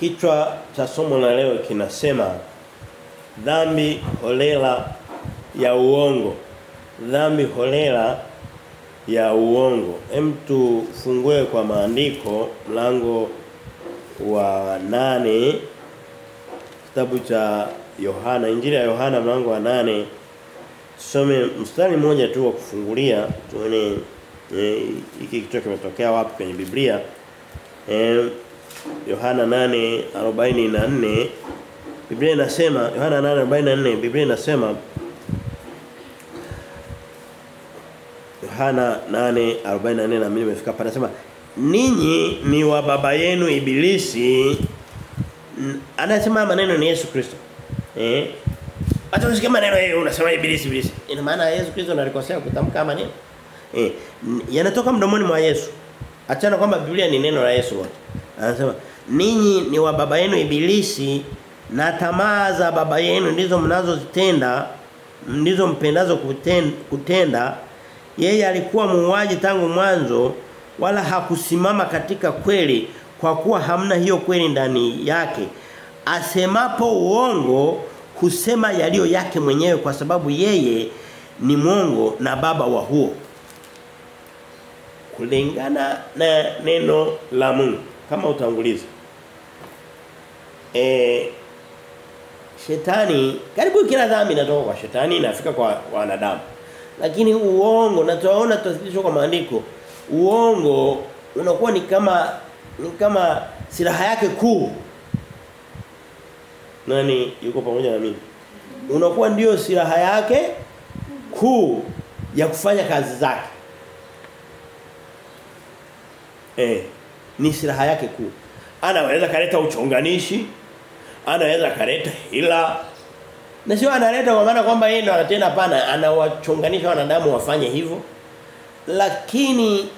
Kichwa cha somo la leo kinasema dhambi holela ya uongo. Dhambi holela ya uongo. Hem tufungue kwa maandiko mlango wa nane kitabu cha Yohana, Injili ya Yohana mlango wa nane Tusome mstari mmoja tu wa kufungulia tuone hiki e, kitu kimetokea wapi kwenye Biblia. Eh, Yohana 8:44 Biblia inasema Yohana 8:44 Biblia inasema Yohana 8:44 na mimi nimefika hapa. Nasema ninyi ni wa baba yenu ibilisi. Anasema maneno ni Yesu Kristo. Eh? Hata usikie maneno yeye unasema ibilisi ibilisi. Ina maana Yesu Kristo analikosea kutamka maneno. Eh? Yanatoka mdomoni mwa Yesu achana kwamba Biblia ni neno la Yesu. Wote anasema ninyi ni wa baba yenu ibilisi na tamaa za baba yenu ndizo mnazozitenda ndizo mpendazo kutenda, kutenda. Yeye alikuwa muuaji tangu mwanzo wala hakusimama katika kweli kwa kuwa hamna hiyo kweli ndani yake. Asemapo uongo husema yaliyo yake mwenyewe kwa sababu yeye ni mwongo na baba wa huo kulingana na neno la Mungu. Kama utangulizi e, shetani karibu kila dhambi inatoka kwa shetani inafika kwa wanadamu. Lakini uongo na tunaona tuthibitishwa kwa maandiko uongo unakuwa ni kama ni kama silaha yake kuu. Nani? Yuko pamoja na mimi. Unakuwa ndio silaha yake kuu ya kufanya kazi zake eh ni silaha yake kuu anaweza kaleta uchonganishi anaweza kaleta hila na sio analeta kwa maana kwamba yeye ndo anatenda pana anawachonganisha wanadamu wafanye hivyo lakini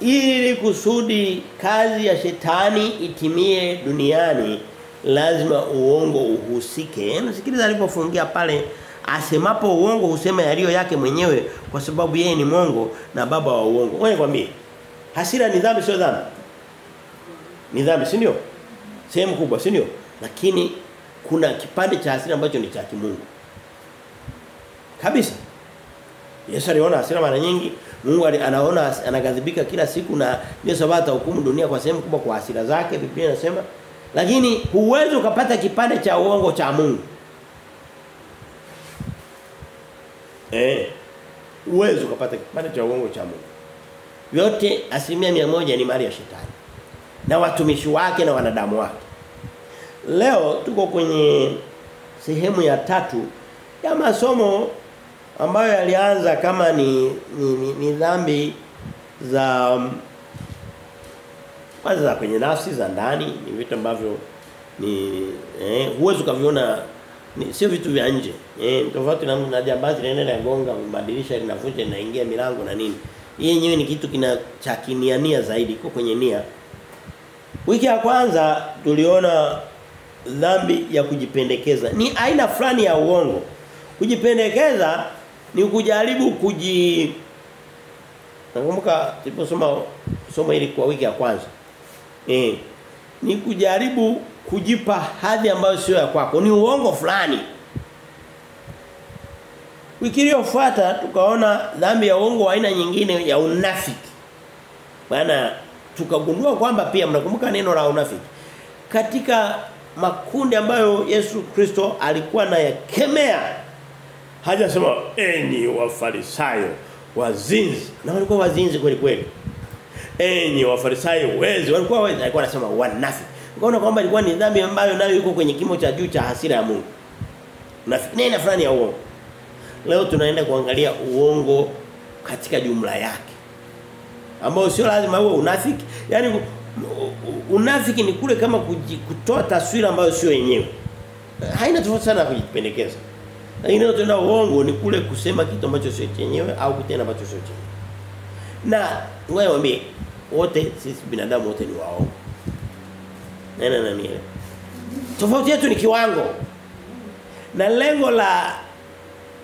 ili kusudi kazi ya shetani itimie duniani lazima uongo uhusike. Msikiliza alipofungia pale asemapo uongo husema yaliyo yake mwenyewe kwa sababu yeye ni mwongo na baba wa uongo. Wewe kwambie. Hasira ni dhambi sio dhambi? Ni dhambi, si ndio? Sehemu kubwa, si ndio? Lakini kuna kipande cha hasira ambacho ni cha kimungu. Kabisa. Yesu aliona hasira mara nyingi, Mungu anaona anagadhibika kila siku na ndio sababu atahukumu dunia kwa sehemu kubwa kwa hasira zake. Biblia inasema lakini huwezi ukapata kipande cha uongo cha Mungu. Eh. Uwezo ukapata kipande cha uongo cha Mungu. Yote asilimia mia moja ni mali ya shetani. Na watumishi wake na wanadamu wake. Leo tuko kwenye sehemu ya tatu ya masomo ambayo yalianza kama ni ni, ni, ni dhambi za um, kwanza za kwenye nafsi za ndani ni vitu ambavyo ni eh huwezi ukaviona sio vitu vya nje eh tofauti na jambazi linaenda gonga madirisha linavunja linaingia milango na nini hii nyewe ni kitu kina cha kiniania zaidi kwa kwenye nia wiki ya kwanza tuliona dhambi ya kujipendekeza ni aina fulani ya uongo kujipendekeza ni kujaribu kuji Nakumbuka tuliposoma somo hili kwa wiki ya kwanza. Eh. Ni kujaribu kujipa hadhi ambayo sio ya kwako. Ni uongo fulani. Wiki iliyofuata tukaona dhambi ya uongo wa aina nyingine ya unafiki. Maana tukagundua kwamba pia mnakumbuka neno la unafiki. Katika makundi ambayo Yesu Kristo alikuwa nayakemea hajasema enyi wafarisayo wazinzi. Na walikuwa wazinzi kweli kweli. Enyi wafarisayo wezi. Walikuwa wezi alikuwa anasema wanafiki. Ukaona kwamba ilikuwa ni dhambi ambayo nayo iko kwenye kimo cha juu cha hasira ya Mungu. Nafiki fulani ya uongo leo tunaenda kuangalia uongo katika jumla yake ambao sio lazima uwe unafiki yani unafiki ni kule kama kutoa taswira ambayo sio yenyewe haina tofauti sana kujipendekeza lakini leo tunaenda uongo ni kule kusema kitu ambacho sio chenyewe au kutenda ambacho sio chenyewe. Na ngoja niwaambie wote sisi binadamu wote ni waongo. Nena na mimi. Tofauti yetu ni kiwango. Na lengo la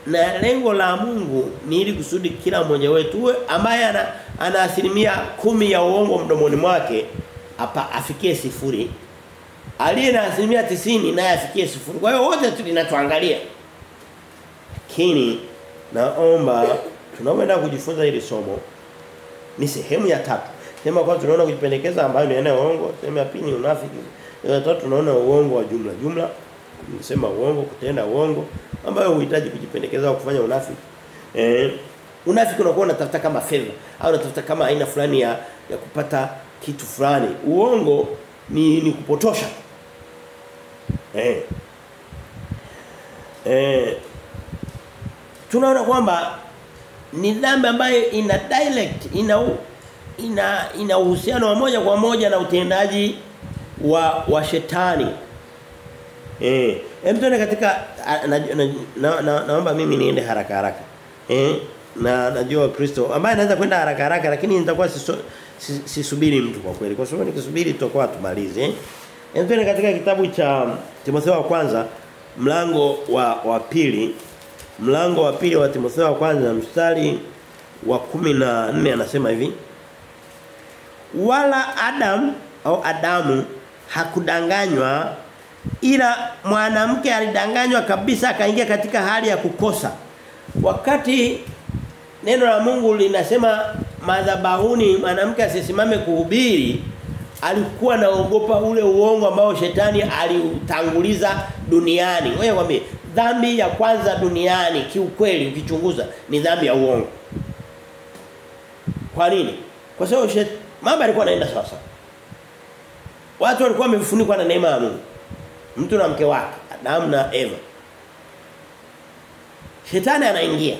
na lengo la Mungu ni ili kusudi kila mmoja wetu uwe ambaye ana, ana asilimia kumi ya uongo mdomoni mwake apa afikie sifuri aliye na asilimia tisini naye afikie sifuri. Kwa hiyo wote tunatuangalia. Lakini naomba tunaoenda kujifunza hili somo ni sehemu ya tatu. sema kwa tunaona kujipendekeza ambayo ni eneo uongo, sehemu ya pili unafiki. Ya tatu tunaona uongo wa jumla jumla. Nisema uongo, kutenda uongo ambayo huhitaji kujipendekeza au kufanya unafiki. Eh, unafiki unakuwa unatafuta kama fedha au unatafuta kama aina fulani ya ya kupata kitu fulani. Uongo ni ni kupotosha. Eh. Eh. Tunaona kwamba ni dhambi ambayo ina direct ina ina ina uhusiano wa moja kwa moja na utendaji wa wa shetani. Eh, hem tuende katika naomba na, na, na, mimi niende haraka haraka. Eh, na najua Kristo ambaye anaweza kwenda haraka haraka lakini nitakuwa sisubiri si, si mtu kwa kweli. Kwa sababu nikisubiri tutakuwa tumalize. Eh. Hem tuende katika kitabu cha Timotheo wa kwanza mlango wa wa pili mlango wa pili wa Timotheo wa kwanza mstari wa 14 anasema hivi wala Adam au Adamu hakudanganywa ila mwanamke alidanganywa kabisa akaingia katika hali ya kukosa. Wakati neno la Mungu linasema madhabahuni mwanamke asisimame kuhubiri alikuwa naogopa ule uongo ambao shetani aliutanguliza duniani. Wewe mwambie dhambi ya kwanza duniani kiukweli ukichunguza ni dhambi ya uongo. Kwa nini? Kwa sababu mambo yalikuwa yanaenda sawa sawa watu walikuwa wamefunikwa na neema ya Mungu mtu na mke wake Adam na Eva shetani anaingia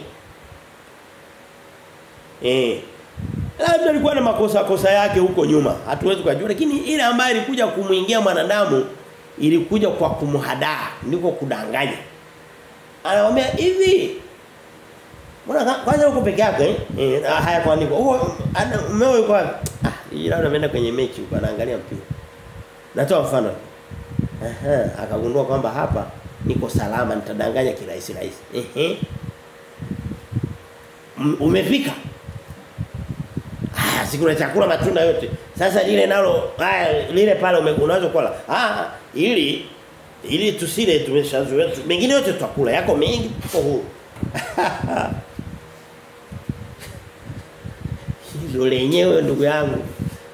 eh labda alikuwa na makosa kosa yake huko nyuma hatuwezi kujua lakini ile ambayo ilikuja kumuingia mwanadamu ilikuja kwa kumhadaa ndiko kudanganya anamwambia hivi Mbona kwanza uko peke yako eh? eh haya kuandikwa. Huo mmeo yuko wapi? Ah, labda ameenda kwenye mechi huko anaangalia mpira. Natoa mfano. Aha, akagundua kwamba hapa niko salama nitadanganya kirahisi rahisi. Ehe. Umefika? Ah, sikula chakula matunda yote. Sasa lile nalo haya lile pale unaweza kula. Ah, ili ili tusile tumeshazoea. Mengine yote tutakula. Yako mengi tuko huru. hilo lenyewe ndugu yangu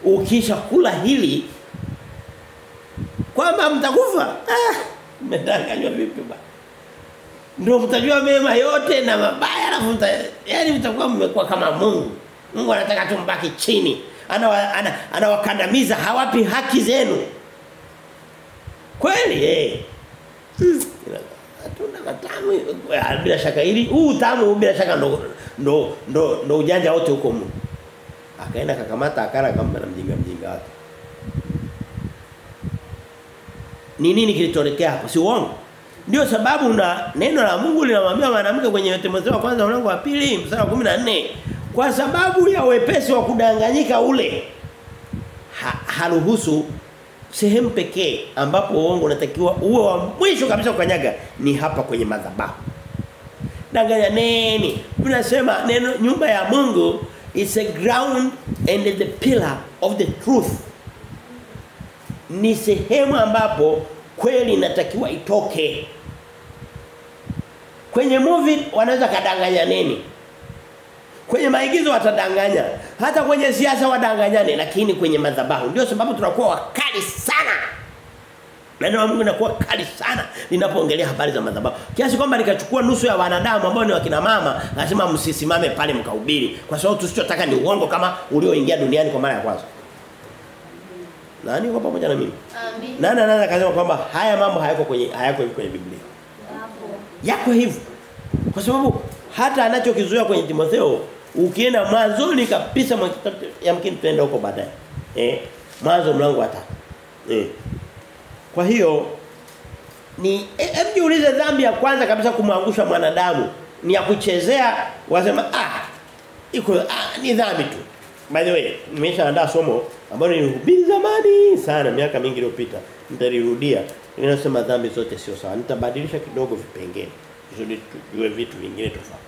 ukisha kula hili kwamba mtakufa? Ah mmedanganywa vipi bwana? Ndio mtajua mema yote na mabaya alafu yani mtakuwa mmekuwa kama Mungu. Mungu anataka tumbaki chini. Anawakandamiza ana, ana hawapi haki zenu. Kweli eh? Hatuna matamu bila shaka hili huu tamu bila shaka ndo ndo ndo, ndo ujanja wote huko Mungu. Akaenda kakamata akala kama na mjinga mjinga wake ni nini kilitokea hapo? Si uongo? Ndio sababu na neno la Mungu linamwambia mwanamke kwenye Timotheo kwanza mlango wa pili mstari wa 14 kwa sababu ya wepesi wa kudanganyika ule ha, haruhusu sehemu pekee ambapo uongo unatakiwa uwe wa mwisho kabisa kukanyaga ni hapa kwenye madhabahu. Danganya nini? Tunasema neno nyumba ya Mungu is a ground and the pillar of the truth ni sehemu ambapo kweli inatakiwa itoke. Kwenye movie wanaweza kadanganya nini? Kwenye maigizo watadanganya. Hata kwenye siasa wadanganyane lakini kwenye madhabahu. Ndio sababu tunakuwa wakali sana. Neno la Mungu linakuwa kali sana linapoongelea habari za madhabahu. Kiasi kwamba nikachukua nusu ya wanadamu ambao ni wakina mama, nasema msisimame pale mkahubiri kwa sababu tusichotaka ni uongo kama ulioingia duniani kwa mara ya kwanza. Nani yuko pamoja na mimi? Amen. Nani anaweza kusema kwamba haya mambo hayako kwenye hayako kwenye Biblia? Yako hivyo. Kwa sababu hata anachokizuia kwenye Timotheo ukienda mwanzoni kabisa mwa kitabu yamkini tuende huko baadaye. Eh, mwanzo mlango wa 3. Eh. Kwa hiyo ni hebu jiulize dhambi ya kwanza kabisa kumwangusha mwanadamu ni ya kuchezea wasema ah iko ah, ni dhambi tu. By the way, nimeshaandaa somo ambalo nilihubiri zamani sana miaka mingi iliyopita. Nitalirudia. Ninasema dhambi zote sio sawa. Nitabadilisha kidogo vipengele. Kusudi tujue vitu vingine tofauti.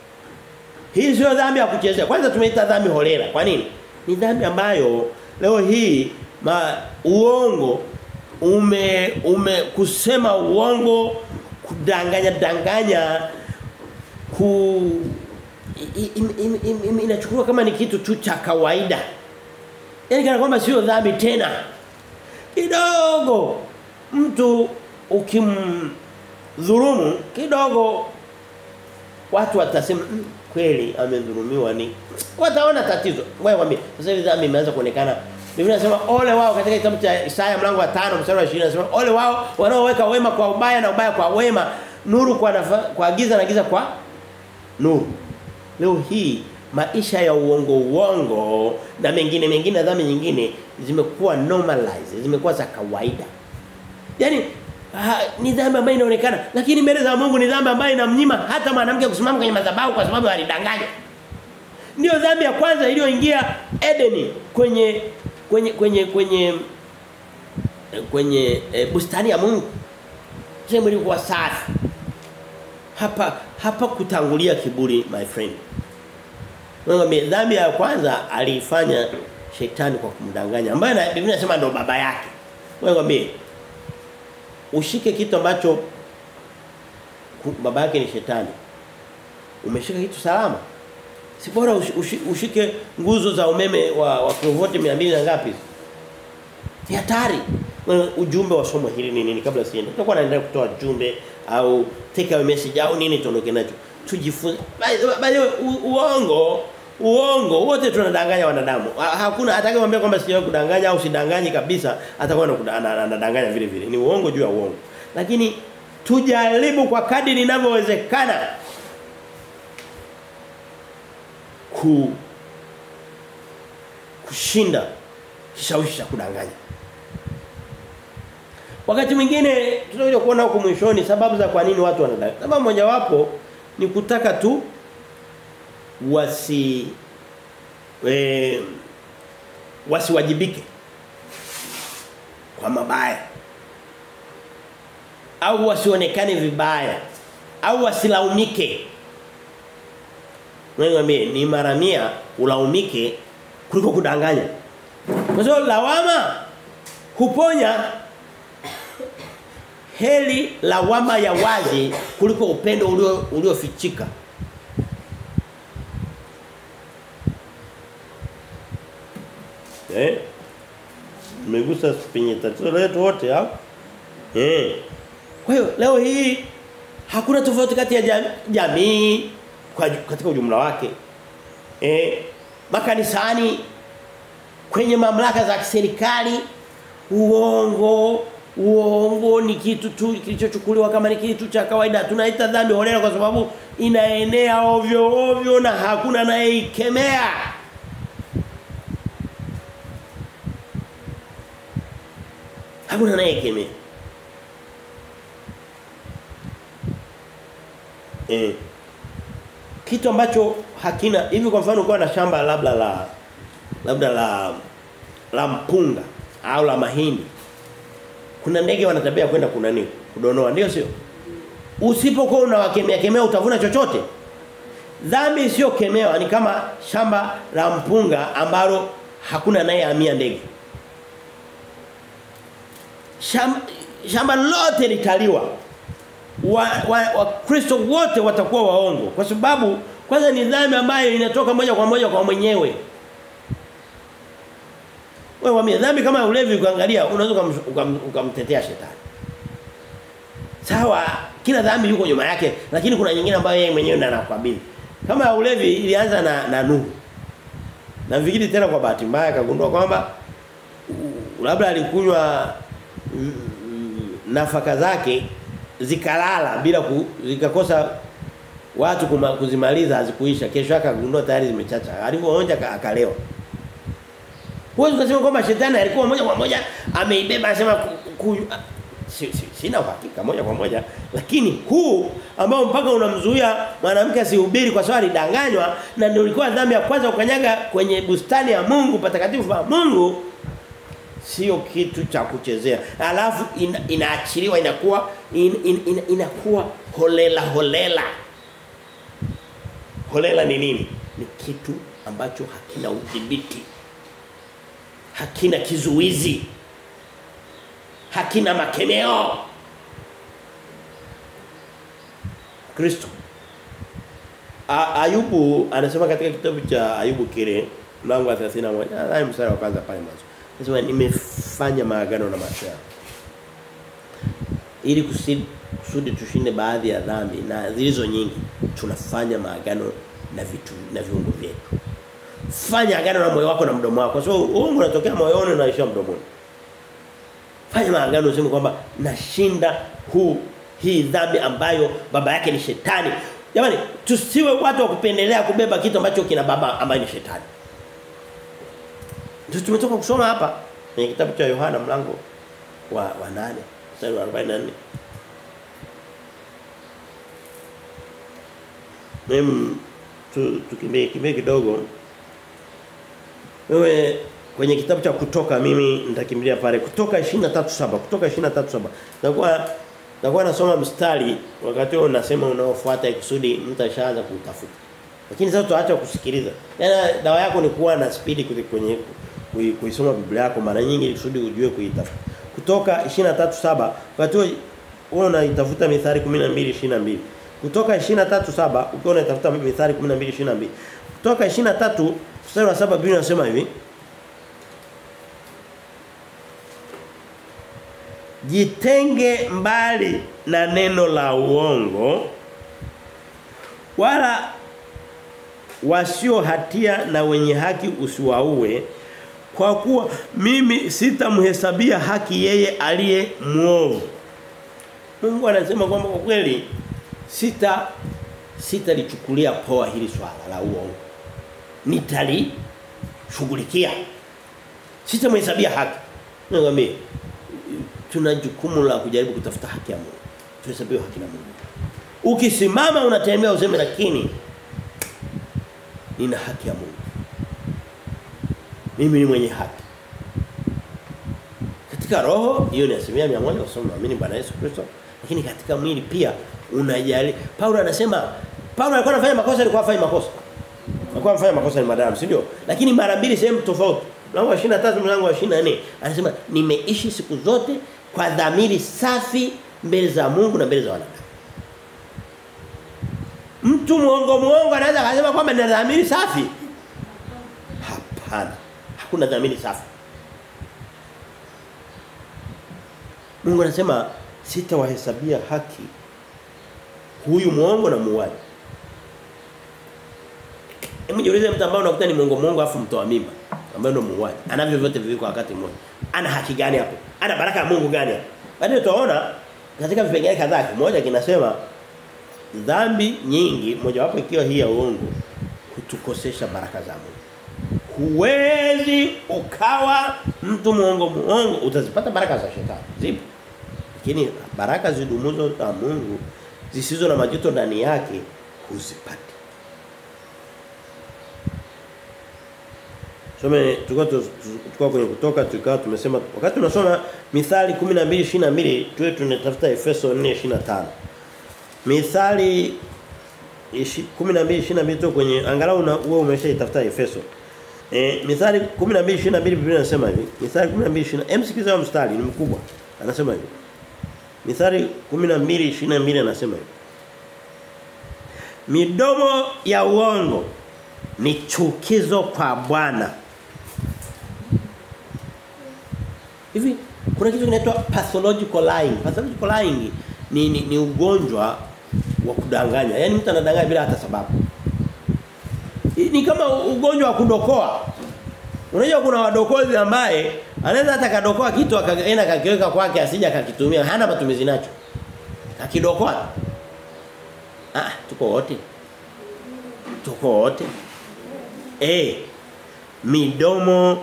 Hii sio dhambi ya kuchezea. Kwanza tumeita dhambi holela. Kwa nini? Ni dhambi ambayo leo hii ma uongo ume ume kusema uongo kudanganya danganya ku inachukuliwa kama ni kitu tu cha kawaida yani kana kwamba sio dhambi tena. Kidogo mtu ukimdhulumu kidogo watu watasema mm, kweli amedhulumiwa ni wataona tatizo. Wewe mwambie sasa hivi dhambi imeanza kuonekana. Biblia inasema ole wao katika kitabu cha Isaya mlango wa 5 mstari wa 20 inasema ole wao wanaoweka wema kwa ubaya na ubaya kwa wema nuru kwa nafa, kwa giza na giza kwa nuru. Leo hii maisha ya uongo uongo na mengine mengine dhambi nyingine zimekuwa normalized zimekuwa za kawaida. Yani ha, ni dhambi ambayo inaonekana lakini mbele za Mungu ni dhambi ambayo inamnyima hata mwanamke kusimama kwenye madhabahu kwa sababu alidanganya. Ndio dhambi ya kwanza iliyoingia Edeni kwenye kwenye kwenye kwenye kwenye e, bustani ya Mungu. Sehemu ilikuwa safi. Hapa hapa kutangulia kiburi my friend Mungu dhambi ya kwanza aliifanya shetani kwa kumdanganya ambaye Biblia inasema ndo baba yake. Wewe ngambie ushike kitu ambacho baba yake ni shetani. Umeshika kitu salama. Si bora ushike nguzo za umeme wa wa kilovoti 200 na ngapi? Ni hatari. Ujumbe wa somo hili ni nini kabla siende? Tutakuwa naendelea kutoa jumbe au take away message au nini tuondoke nacho. Tujifunze. Bali uongo uongo wote tunadanganya wanadamu. Hakuna atakayemwambia kwamba sijawahi kudanganya au sidanganyi kabisa atakuwa anadanganya vile vile. Ni uongo juu ya uongo. Lakini tujaribu kwa kadri ninavyowezekana ku kushinda kishawishi cha kudanganya. Wakati mwingine tunakuja kuona huko mwishoni sababu za kwa nini watu wanadanganya. Sababu mojawapo ni kutaka tu wasi e, wasiwajibike kwa mabaya au wasionekane vibaya au wasilaumike Mwambie ni mara mia ulaumike kuliko kudanganya. Kwa sababu lawama huponya heli lawama ya wazi kuliko upendo ulio uliofichika. Eh? tumegusa penye tatizo letu wote hapo Eh. Kwa hiyo leo hii hakuna tofauti kati ya jamii kwa katika ujumla wake. Eh makanisani kwenye mamlaka za serikali uongo uongo ni kitu tu kilichochukuliwa kama ni kitu cha kawaida tunaita dhambi holela kwa sababu inaenea ovyo ovyo na hakuna anayeikemea hakuna anayekemea eh. Kitu ambacho hakina hivi kwa mfano ukiwa na shamba labda la labda la la mpunga au la mahindi kuna ndege wanatabia kwenda kuna nini? Kudonoa ndio sio? Usipokuwa unawakemea kemea utavuna chochote. Dhambi sio kemewa ni kama shamba la mpunga ambalo hakuna naye amia ndege shamba, shamba lote litaliwa. Wa, wa, wa Kristo wote watakuwa waongo kwa sababu kwanza ni dhambi ambayo inatoka moja kwa moja kwa mwenyewe. Wewe wamia dhambi kama ulevi ukaangalia unaweza ukamtetea shetani. Sawa kila dhambi yuko nyuma yake lakini kuna nyingine ambayo yeye mwenyewe ndiye anakabili kama ulevi ilianza na na Nuhu na vikili tena kwa bahati mbaya akagundua kwamba labda alikunywa nafaka zake zikalala bila ku, zikakosa watu kuma, kuzimaliza hazikuisha. Kesho akagundua tayari zimechacha. Alipoonja akalewa. Huwezi kusema kwamba shetani alikuwa moja kwa moja ameibeba anasema si, si, sina uhakika moja kwa moja lakini huu ambao mpaka unamzuia mwanamke asihubiri kwa sababu alidanganywa na ndio ilikuwa dhambi ya kwanza ukanyaga kwenye bustani ya Mungu patakatifu pa Mungu sio kitu cha kuchezea. Alafu in, inaachiliwa inakuwa in, in, in, inakuwa holela holela. Holela ni nini? Ni kitu ambacho hakina udhibiti. Hakina kizuizi. hakina makemeo. Kristo Ayubu anasema katika kitabu cha Ayubu kile mlango wa 31 na mstari wa kwanza pale mwanzo. Anasema nimefanya maagano na macho yangu. Ili kusudi, tushinde baadhi ya dhambi na zilizo nyingi tunafanya maagano na vitu na viungo vyetu. Fanya agano na moyo wako na mdomo wako. Kwa sababu uongo unatokea moyoni na unaishia mdomoni. Fanya maagano useme kwamba nashinda huu hii dhambi ambayo baba yake ni shetani. Jamani, tusiwe watu wa kupendelea kubeba kitu ambacho kina baba ambaye ni shetani. Ndio tumetoka kusoma hapa kwenye kitabu cha Yohana mlango wa wa 8 mstari wa 44. Mimi tu tukimbie kimbie kidogo. Wewe kwenye kitabu cha kutoka mimi nitakimbilia pale kutoka 23:7 kutoka 23:7 nakuwa nakuwa nasoma mstari wakati wewe nasema unaofuata ikusudi mtu ashaanza kutafuta lakini sasa tutaacha kusikiliza yaani dawa yako ni kuwa na speed kwenye kuisoma Biblia yako mara nyingi kusudi ujue kuitafuta. Kutoka 23:7 wakati wewe unaitafuta mithali 12:22 kutoka 23:7 ukiwa unatafuta mithali 12:22 kutoka 23 mstari wa 7 Biblia inasema hivi. Jitenge mbali na neno la uongo wala wasio hatia na wenye haki usiwaue kwa kuwa mimi sitamhesabia haki yeye aliye muovu. Mungu anasema kwamba kwa kweli sita sitalichukulia poa hili swala la uongo nitali shughulikia sitamhesabia haki. Nakwambia tuna jukumu la kujaribu kutafuta haki ya Mungu. Tuhesabiwe haki na Mungu. Ukisimama unatembea useme lakini nina haki ya Mungu mimi ni mwenye haki. Katika roho hiyo ni asilimia 100 kwa sababu naamini Bwana Yesu Kristo. Lakini katika mwili pia unajali. Paulo anasema Paulo alikuwa anafanya makosa alikuwa afanya makosa. Alikuwa anafanya makosa ni madamu si ndio? Lakini mara mbili sehemu tofauti. Mlango wa 23 mlango wa 24 anasema nimeishi siku zote kwa dhamiri safi mbele za Mungu na mbele za wanadamu. Mtu muongo muongo anaweza kusema kwamba nina dhamiri safi? Hapana hakuna dhamini safi Mungu anasema sitawahesabia haki huyu muongo na muuaji. Hebu jiulize mtu ambaye unakuta ni muongo muongo afu mtoa mimba ambaye ndio muuaji. Anavyo vyote viwili kwa wakati mmoja. Ana haki gani hapo? Ana baraka ya Mungu gani hapo? Baadaye tutaona katika vipengele kadhaa kimoja kinasema dhambi nyingi mojawapo ikiwa hii ya uongo kutukosesha baraka za Mungu huwezi ukawa mtu muongo muongo utazipata baraka za shetani zipo lakini baraka zidumuzo za Mungu zisizo na majuto ndani yake huzipati Some tulikuwa kwenye kutoka tulikuwa tumesema wakati tunasoma Mithali 12:22 tuwe tunatafuta Efeso 4:25. Mithali 12:22 tu kwenye angalau wewe umeshaitafuta Efeso. Eh Mithali 12:22 Biblia inasema hivi. Mithali 12:20 wa mstari ni mkubwa. Anasema hivi. Mithali 12:22 anasema hivi. Midomo ya uongo ni chukizo kwa Bwana. Hivi kuna kitu kinaitwa pathological lying. Pathological lying ni, ni, ni ugonjwa wa kudanganya. Yaani mtu anadanganya bila hata sababu. Ni kama ugonjwa wa kudokoa. Unajua kuna wadokozi ambaye anaweza hata kadokoa kitu akaenda kakiweka kwake asija akakitumia hana matumizi nacho. Akidokoa. Ah, tuko wote. Tuko wote. Eh midomo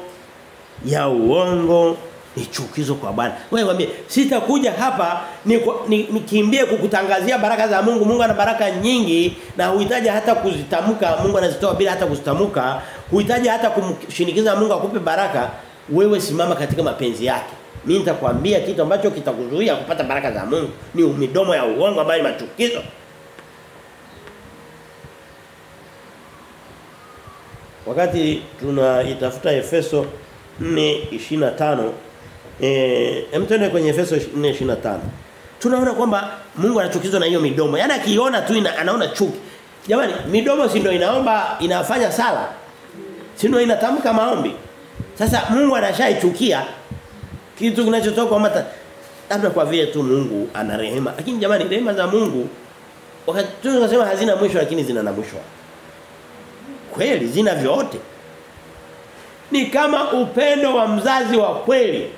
ya uongo ni chukizo kwa Bwana. Wewe mwambie sitakuja hapa nikimbie ni, ni kukutangazia baraka za Mungu. Mungu ana baraka nyingi na huhitaji hata kuzitamka. Mungu anazitoa bila hata kuzitamka. Huhitaji hata kumshinikiza Mungu akupe baraka. Wewe simama katika mapenzi yake. Mimi nitakwambia kitu ambacho kitakuzuia kupata baraka za Mungu. Ni midomo ya uongo ambayo ni machukizo. Wakati tunaitafuta Efeso 4:25 eh mtende kwenye Efeso 4:25. Tunaona kwamba Mungu anachukizwa na hiyo midomo. Yaani akiona tu ina, anaona chuki. Jamani, midomo si ndio inaomba inafanya sala? Si ndio inatamka maombi? Sasa Mungu anashaichukia kitu kinachotoka kwa mata labda kwa vile tu Mungu ana rehema. Lakini jamani rehema za Mungu wakati tunasema hazina mwisho lakini zina na mwisho. Kweli zina vyote. Ni kama upendo wa mzazi wa kweli.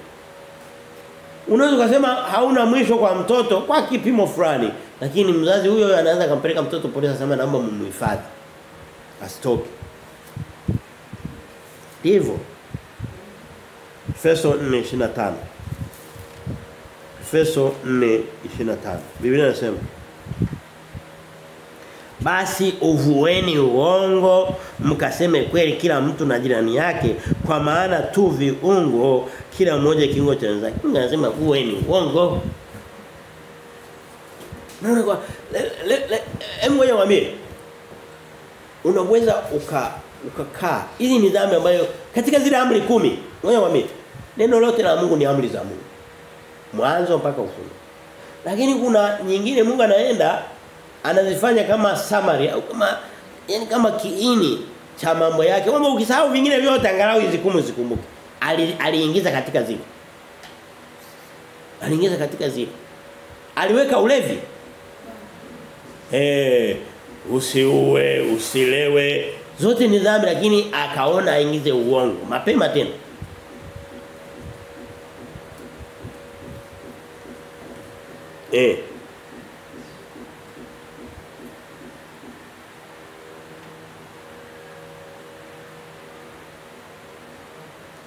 Unaweza kusema hauna mwisho kwa mtoto kwa kipimo fulani, lakini mzazi huyo anaanza kumpeleka mtoto polisi sema naomba mumhifadhi. Asitoke. Hivyo feso 4:25 Efeso 4:25 Biblia inasema basi uvueni uongo mkaseme kweli kila mtu na jirani yake kwa maana tu viungo kila mmoja kiungo cha wenzake. Mungu uvueni uongo. Naona kwa hebu ngoja mwambie. Unaweza uka ukakaa. Hizi ni dhambi ambayo katika zile amri kumi ngoja mwambie. Neno lote la Mungu ni amri za Mungu. Mwanzo mpaka ufunuo. Lakini kuna nyingine Mungu anaenda anazifanya kama summary au kama yani kama kiini cha mambo yake. Kwamba ukisahau vingine vyote angalau izikumu zikumbuke. Ali, aliingiza katika zile. Aliingiza katika zile. Aliweka ulevi. Eh, usiue, usilewe, zote ni dhambi lakini akaona aingize uongo mapema tena. Eh.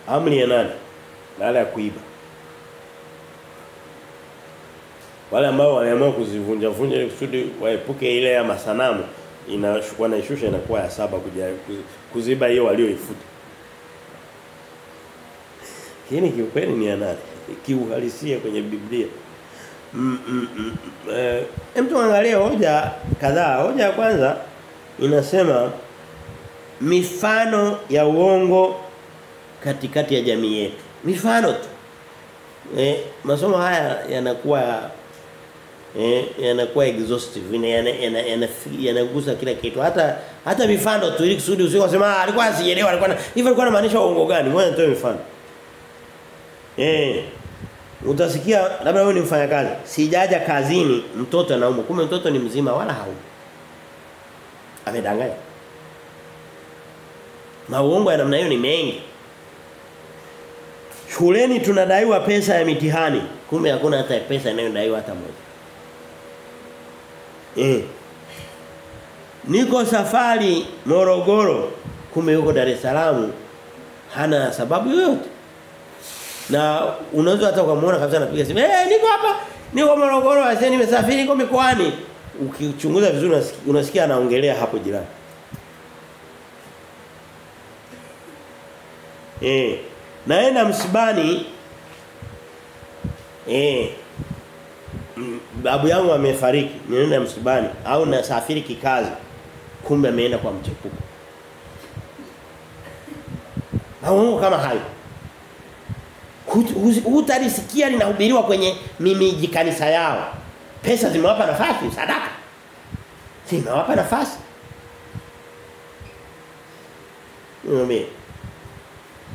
Amri ya nani? Baada ya kuiba. Wale ambao wameamua kuzivunja vunja ili kusudi waepuke ile ya masanamu inashukua na ishusha inakuwa ya saba kuja kuziba hiyo walioifuta. Kini kiukweli ni ya nani? Kiuhalisia kwenye Biblia. Mm, mm, mm, eh, mtu hoja kadhaa. Hoja ya kwanza inasema mifano ya uongo katikati ya jamii yetu. Mifano tu. Eh, masomo haya yanakuwa eh yanakuwa exhaustive ina yana, yana, yana kila kitu. Hata hata mifano tu ili kusudi usio kusema alikuwa asielewa alikuwa hivyo alikuwa anamaanisha uongo gani? Ngoja nitoe mifano. Eh utasikia labda wewe ni mfanyakazi sijaja kazini mtoto anaumwa. Kumbe mtoto ni mzima wala haumwi. Amedanganya. Na uongo ya namna hiyo ni mengi Shuleni tunadaiwa pesa ya mitihani. Kumbe hakuna hata pesa inayodaiwa hata moja. Eh. Niko safari Morogoro. Kumbe yuko Dar es Salaam. Hana sababu yoyote. Na unaweza hata ukamwona kabisa anapiga simu. Eh, niko hapa. Niko Morogoro, asiye nimesafiri niko mikoani. Ukichunguza vizuri unasikia, unasikia anaongelea hapo jirani. Eh naenda msibani. Eh babu yangu amefariki nienda msibani. Au nasafiri kikazi kumbe ameenda kwa mchepuko. Maongo kama hayo. Hutalisikia linahubiriwa kwenye mimiji kanisa yao. Pesa zimewapa nafasi sadaka. Zimewapa nafasi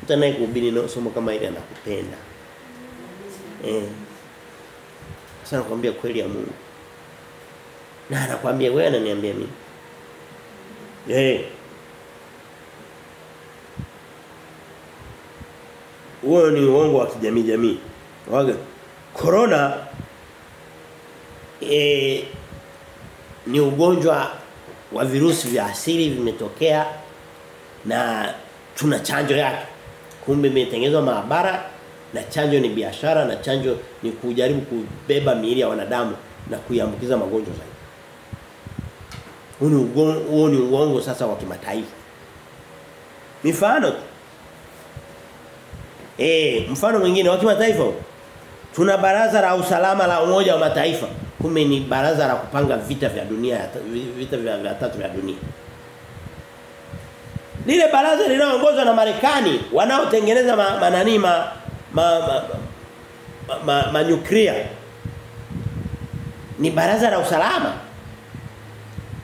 mtu anayekuhubiri na somo kama ile anakupenda. Eh. Sasa nakwambia kweli ya Mungu. Na anakuambia wewe ananiambia mimi. Eh. Huo ni uongo wa kijamii jamii. Waga. Corona eh ni ugonjwa wa virusi vya asili vimetokea na tuna chanjo yake kumbe imetengenezwa maabara na chanjo ni biashara na chanjo ni kujaribu kubeba miili ya wanadamu na kuiambukiza magonjwa zaidi. Huo ni uongo, sasa wa kimataifa. Mifano Eh, mfano mwingine wa kimataifa. Tuna baraza la usalama la umoja wa mataifa. Kumbe ni baraza la kupanga vita vya dunia vita vya tatu vya dunia. Lile baraza linaloongozwa na Marekani wanaotengeneza ma, manani ma, ma, ma, ma, ma nyuklia ni baraza la usalama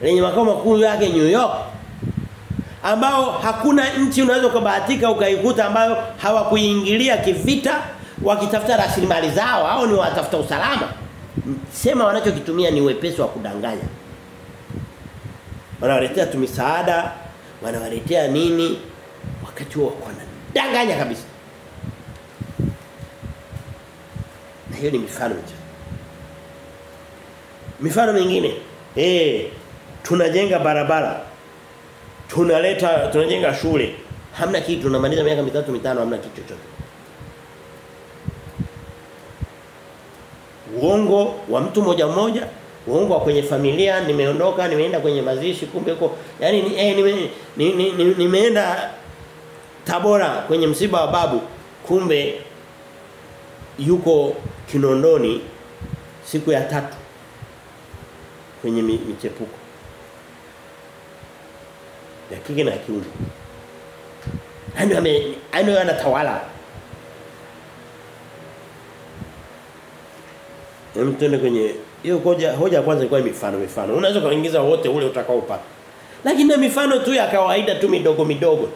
lenye makao makuu yake New York ambao hakuna nchi unaweza kubahatika ukaikuta ambayo hawakuingilia kivita wakitafuta rasilimali zao au ni watafuta usalama. Sema wanachokitumia ni wepesi wa kudanganya. Wanawaletea tu misaada wanawaletea nini wakati huo wanadanganya kabisa. Na hiyo ni mifano tu mifano mingine. Eh tunajenga barabara tunaleta tunajenga shule. Hamna kitu tunamaliza miaka mitatu mitano hamna kitu chochote. Uongo wa mtu moja mmoja uongo kwenye familia nimeondoka nimeenda kwenye mazishi kumbe huko yani ni, eh, nime, ni, ni, ni, nimeenda Tabora kwenye msiba wa babu kumbe yuko Kinondoni siku ya tatu kwenye michepuko. Ya kike na kiume. Yani ame yani anatawala. Hem tuende kwenye hiyo hoja hoja kwanza ilikuwa mifano mifano. Unaweza kuingiza wote ule utakaopata. Lakini na mifano tu ya kawaida tu midogo midogo.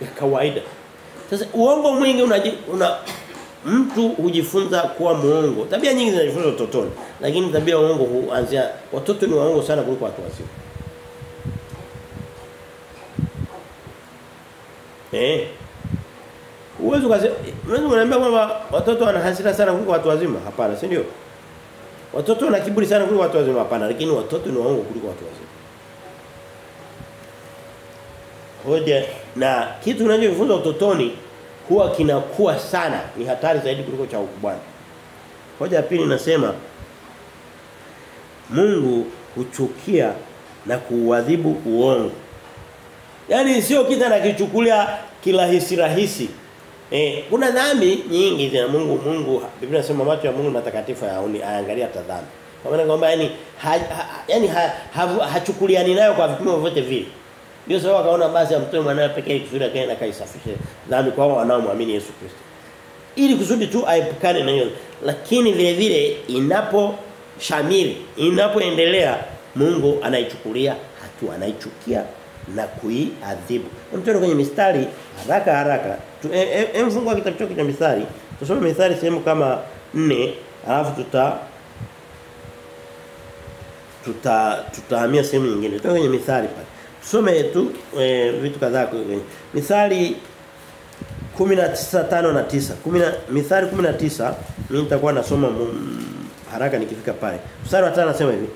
Ya kawaida. Sasa uongo mwingi unaji, una mtu hujifunza kuwa muongo. Tabia nyingi zinajifunza utotoni, lakini tabia ya uongo huanzia watoto ni waongo sana kuliko watu wazima. Eh. Uwezo kazi unaweza kuniambia kwamba watoto wana hasira sana kuliko watu wazima? Hapana, si ndio? Watoto wana kiburi sana kuliko watu wazima? Hapana, lakini watoto ni waongo kuliko watu wazima. Hoja na kitu unachojifunza utotoni huwa kinakuwa sana ni hatari zaidi kuliko cha ukubwani. Hoja ya pili nasema Mungu huchukia na kuuadhibu uongo. Yaani sio kitu anakichukulia kirahisi rahisi. Eh, kuna dhambi nyingi za Mungu Mungu Biblia inasema macho ya Mungu matakatifu hayaoni, hayaangalia hata tadhami. Kwa maana kwamba yani ha, ha, yani ha, ha, hachukuliani nayo kwa vipimo vyote vile. Ndio sababu akaona basi amtoe mwanae pekee kusudi akaenda kaisafishe dhambi kwa wanaomwamini Yesu Kristo. Ili kusudi tu aepukane na hiyo. Lakini vile vile inapo shamiri, inapoendelea Mungu anaichukulia hatua, anaichukia na kuiadhibu. Mtoto kwenye mistari haraka haraka. Emfungua kitabu chako cha mistari. Tusome mistari sehemu kama 4 alafu tuta tuta tutahamia sehemu nyingine. Tuko kwenye mistari pale. Tusome tu e, vitu kadhaa kwenye mistari 19 na 9. 10 mistari 19 mimi nitakuwa nasoma haraka nikifika pale. Mstari wa 5 anasema hivi.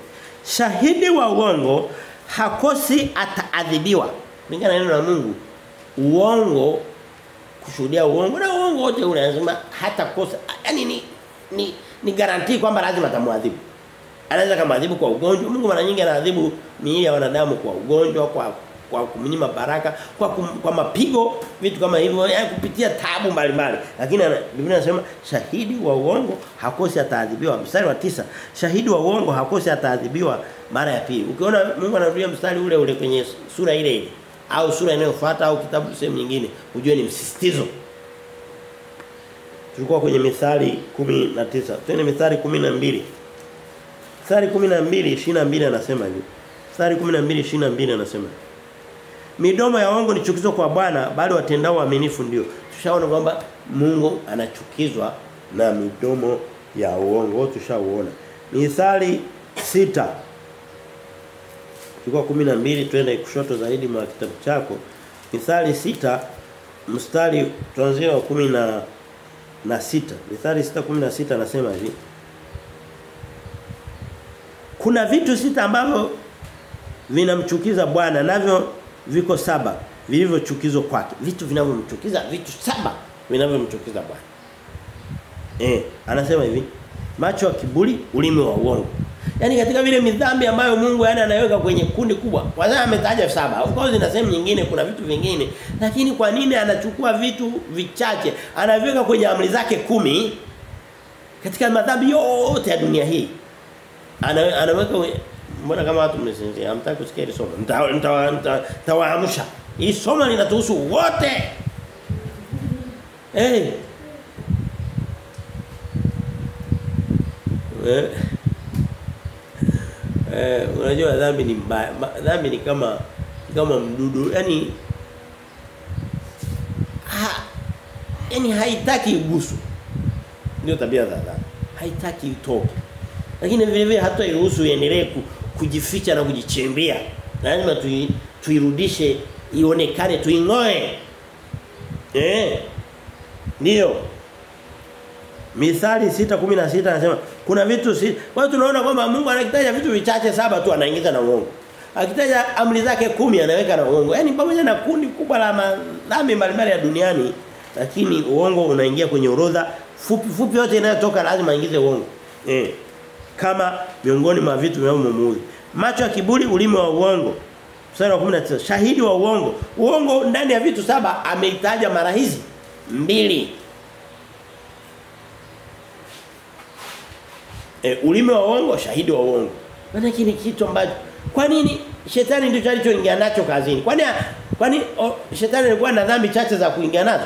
Shahidi wa uongo hakosi ataadhibiwa. Kulingana na neno la Mungu, uongo kushuhudia uongo na uongo wote lazima hata kosa. yani ni ni ni garantii kwamba lazima atamwadhibu. Anaweza kama kwa ugonjwa. Mungu mara nyingi anaadhibu miili ya wanadamu kwa ugonjwa, kwa kwa kumnyima baraka, kwa kum, kwa mapigo, vitu kama hivyo, yani kupitia taabu mbalimbali. Lakini Biblia inasema shahidi wa uongo hakosi ataadhibiwa. Mstari wa tisa shahidi wa uongo hakosi ataadhibiwa mara ya pili. Ukiona Mungu anarudia mstari ule ule kwenye sura ile ile au sura inayofuata au kitabu sehemu nyingine, ujue ni msisitizo. Tulikuwa kwenye Mithali 19. Twende Mithali 12. Mithali 12 22 anasema hivi. Mithali 12 22 anasema Midomo ya uongo ni chukizo kwa Bwana bali watendao uaminifu ndio. Tushaona kwamba Mungu anachukizwa na midomo ya uongo. Tushauona. Mithali sita Chukua 12 twende kushoto zaidi mwa kitabu chako. Mithali sita mstari tuanzie wa 10 na na sita. Mithali 6:16 anasema hivi. Kuna vitu sita ambavyo vinamchukiza Bwana navyo viko saba vilivyochukizwa kwake. Vitu vinavyomchukiza vitu saba vinavyomchukiza Bwana. Eh, anasema hivi. Macho ya kiburi, ulimi wa uongo. Yaani katika vile midhambi ambayo Mungu yani anaweka kwenye kundi kubwa. Kwanza ametaja saba. Of course na sehemu nyingine kuna vitu vingine. Lakini kwa nini anachukua vitu vichache? Anaviweka kwenye amri zake kumi katika madhambi yote ya dunia hii. Ana, anaweka mbona kama watu mmesinzia hamtaki kusikia hili somo nitawaamsha hii somo linatuhusu wote eh eh, eh unajua dhambi ni mbaya. Dhambi ni kama kama mdudu. yani ha, yani haitaki iguswe. Ndio tabia za dhambi. Haitaki itoke. Lakini vile vile hata iruhusu iendelee kujificha na kujichimbia. Lazima tui, tuirudishe ionekane tuingoe. Eh. Ndio. Mithali 6:16 anasema kuna vitu si kwa tunaona kwamba Mungu anakitaja vitu vichache saba tu anaingiza na uongo. Akitaja amri zake kumi anaweka na uongo. Yaani pamoja na kundi kubwa la madhambi mbalimbali ya duniani lakini uongo unaingia kwenye orodha fupi fupi yote inayotoka lazima aingize uongo. Eh. Kama miongoni mwa vitu vinavyomuudhi. Macho ya kiburi, ulimi wa uongo. Mstari wa 19. Shahidi wa uongo. Uongo ndani ya vitu saba ameitaja mara hizi mbili. E, ulimi wa uongo, shahidi wa uongo. Maana kile kitu ambacho kwa nini shetani ndicho alichoingia nacho kazini? Kwani kwani shetani alikuwa na dhambi chache za kuingia nazo?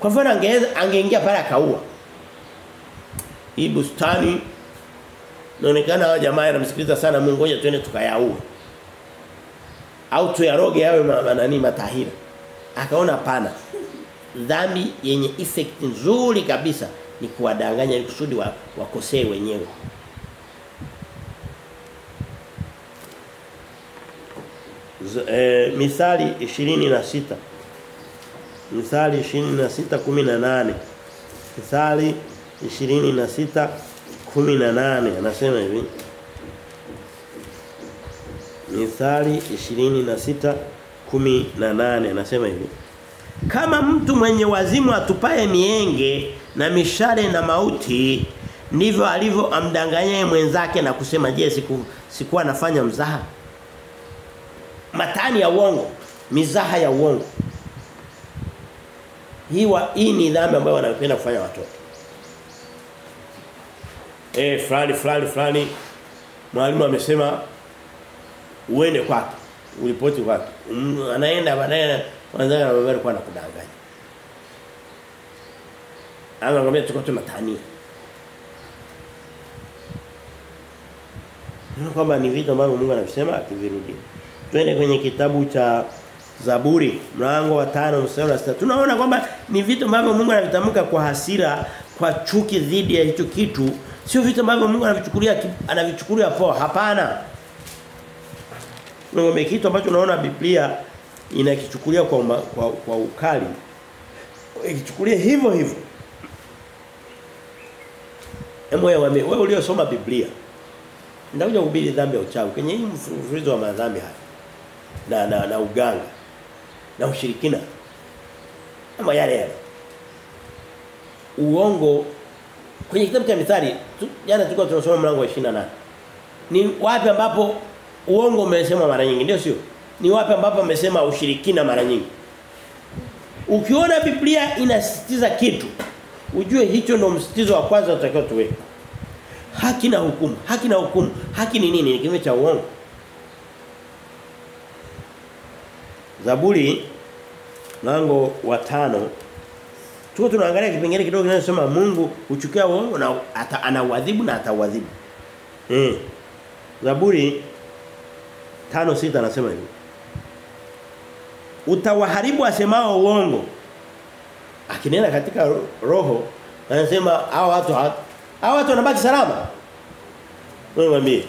Kwa mfano angeweza angeingia pale akaua. Hii bustani inaonekana hawa jamaa wanamsikiliza sana Mungu ngoja twende tukayaue. Au tuyaroge yawe nani matahira. Akaona pana. Dhambi yenye effect nzuri kabisa ni kuwadanganya ili kusudi wa, wakosee wenyewe. Z, e, Mithali 26 Mithali 26:18 Mithali 26:18 anasema hivi. Mithali 26:18 anasema hivi. Kama mtu mwenye wazimu atupaye mienge na mishale na mauti ndivyo alivyo amdanganyaye mwenzake na kusema je siku sikuwa nafanya mzaha? Matani ya uongo mizaha ya uongo. Hii wa, ni dhambi ambayo wanapenda kufanya watoto eh fulani fulani fulani. Mwalimu amesema uende kwake. Ulipoti kwake. Mm, anaenda baadaye kwanza anamwambia kwa nakudanganya anakwambia tuko tunatania Ndio kwamba ni vitu ambavyo Mungu anasema akivirudia. Twende kwenye kitabu cha Zaburi mlango wa 5 mstari wa 6. Tunaona kwamba ni vitu ambavyo Mungu anavitamka kwa hasira, kwa chuki dhidi ya hicho kitu, sio vitu ambavyo Mungu anavichukulia anavichukulia poa. Hapana. Ngombe kitu ambacho unaona Biblia inakichukulia kwa, uma, kwa kwa ukali. Ikichukulia hivyo hivyo. Hebu wewe wewe uliosoma Biblia Ndakuja kuhubiri dhambi ya uchawi kwenye hii mfululizo wa madhambi haya. Na na na uganga. Na ushirikina. Kama yale yale. Uongo kwenye kitabu cha Mithali jana tulikuwa tunasoma mlango wa 28. Ni wapi ambapo uongo umesema mara nyingi ndio sio? Ni wapi ambapo amesema ushirikina mara nyingi? Ukiona Biblia inasisitiza kitu, ujue hicho ndio msitizo wa kwanza utakao tuwe haki na hukumu haki na hukumu haki ni nini ni kinyume cha uongo Zaburi mlango wa tano tuko tunaangalia kipengele kidogo kinachosema Mungu huchukia uongo na ata, anauadhibu na atauadhibu eh Zaburi tano sita anasema hivi Utawaharibu asemao uongo akinena katika roho anasema hao watu hao watu wanabaki salama. Wewe mwambie.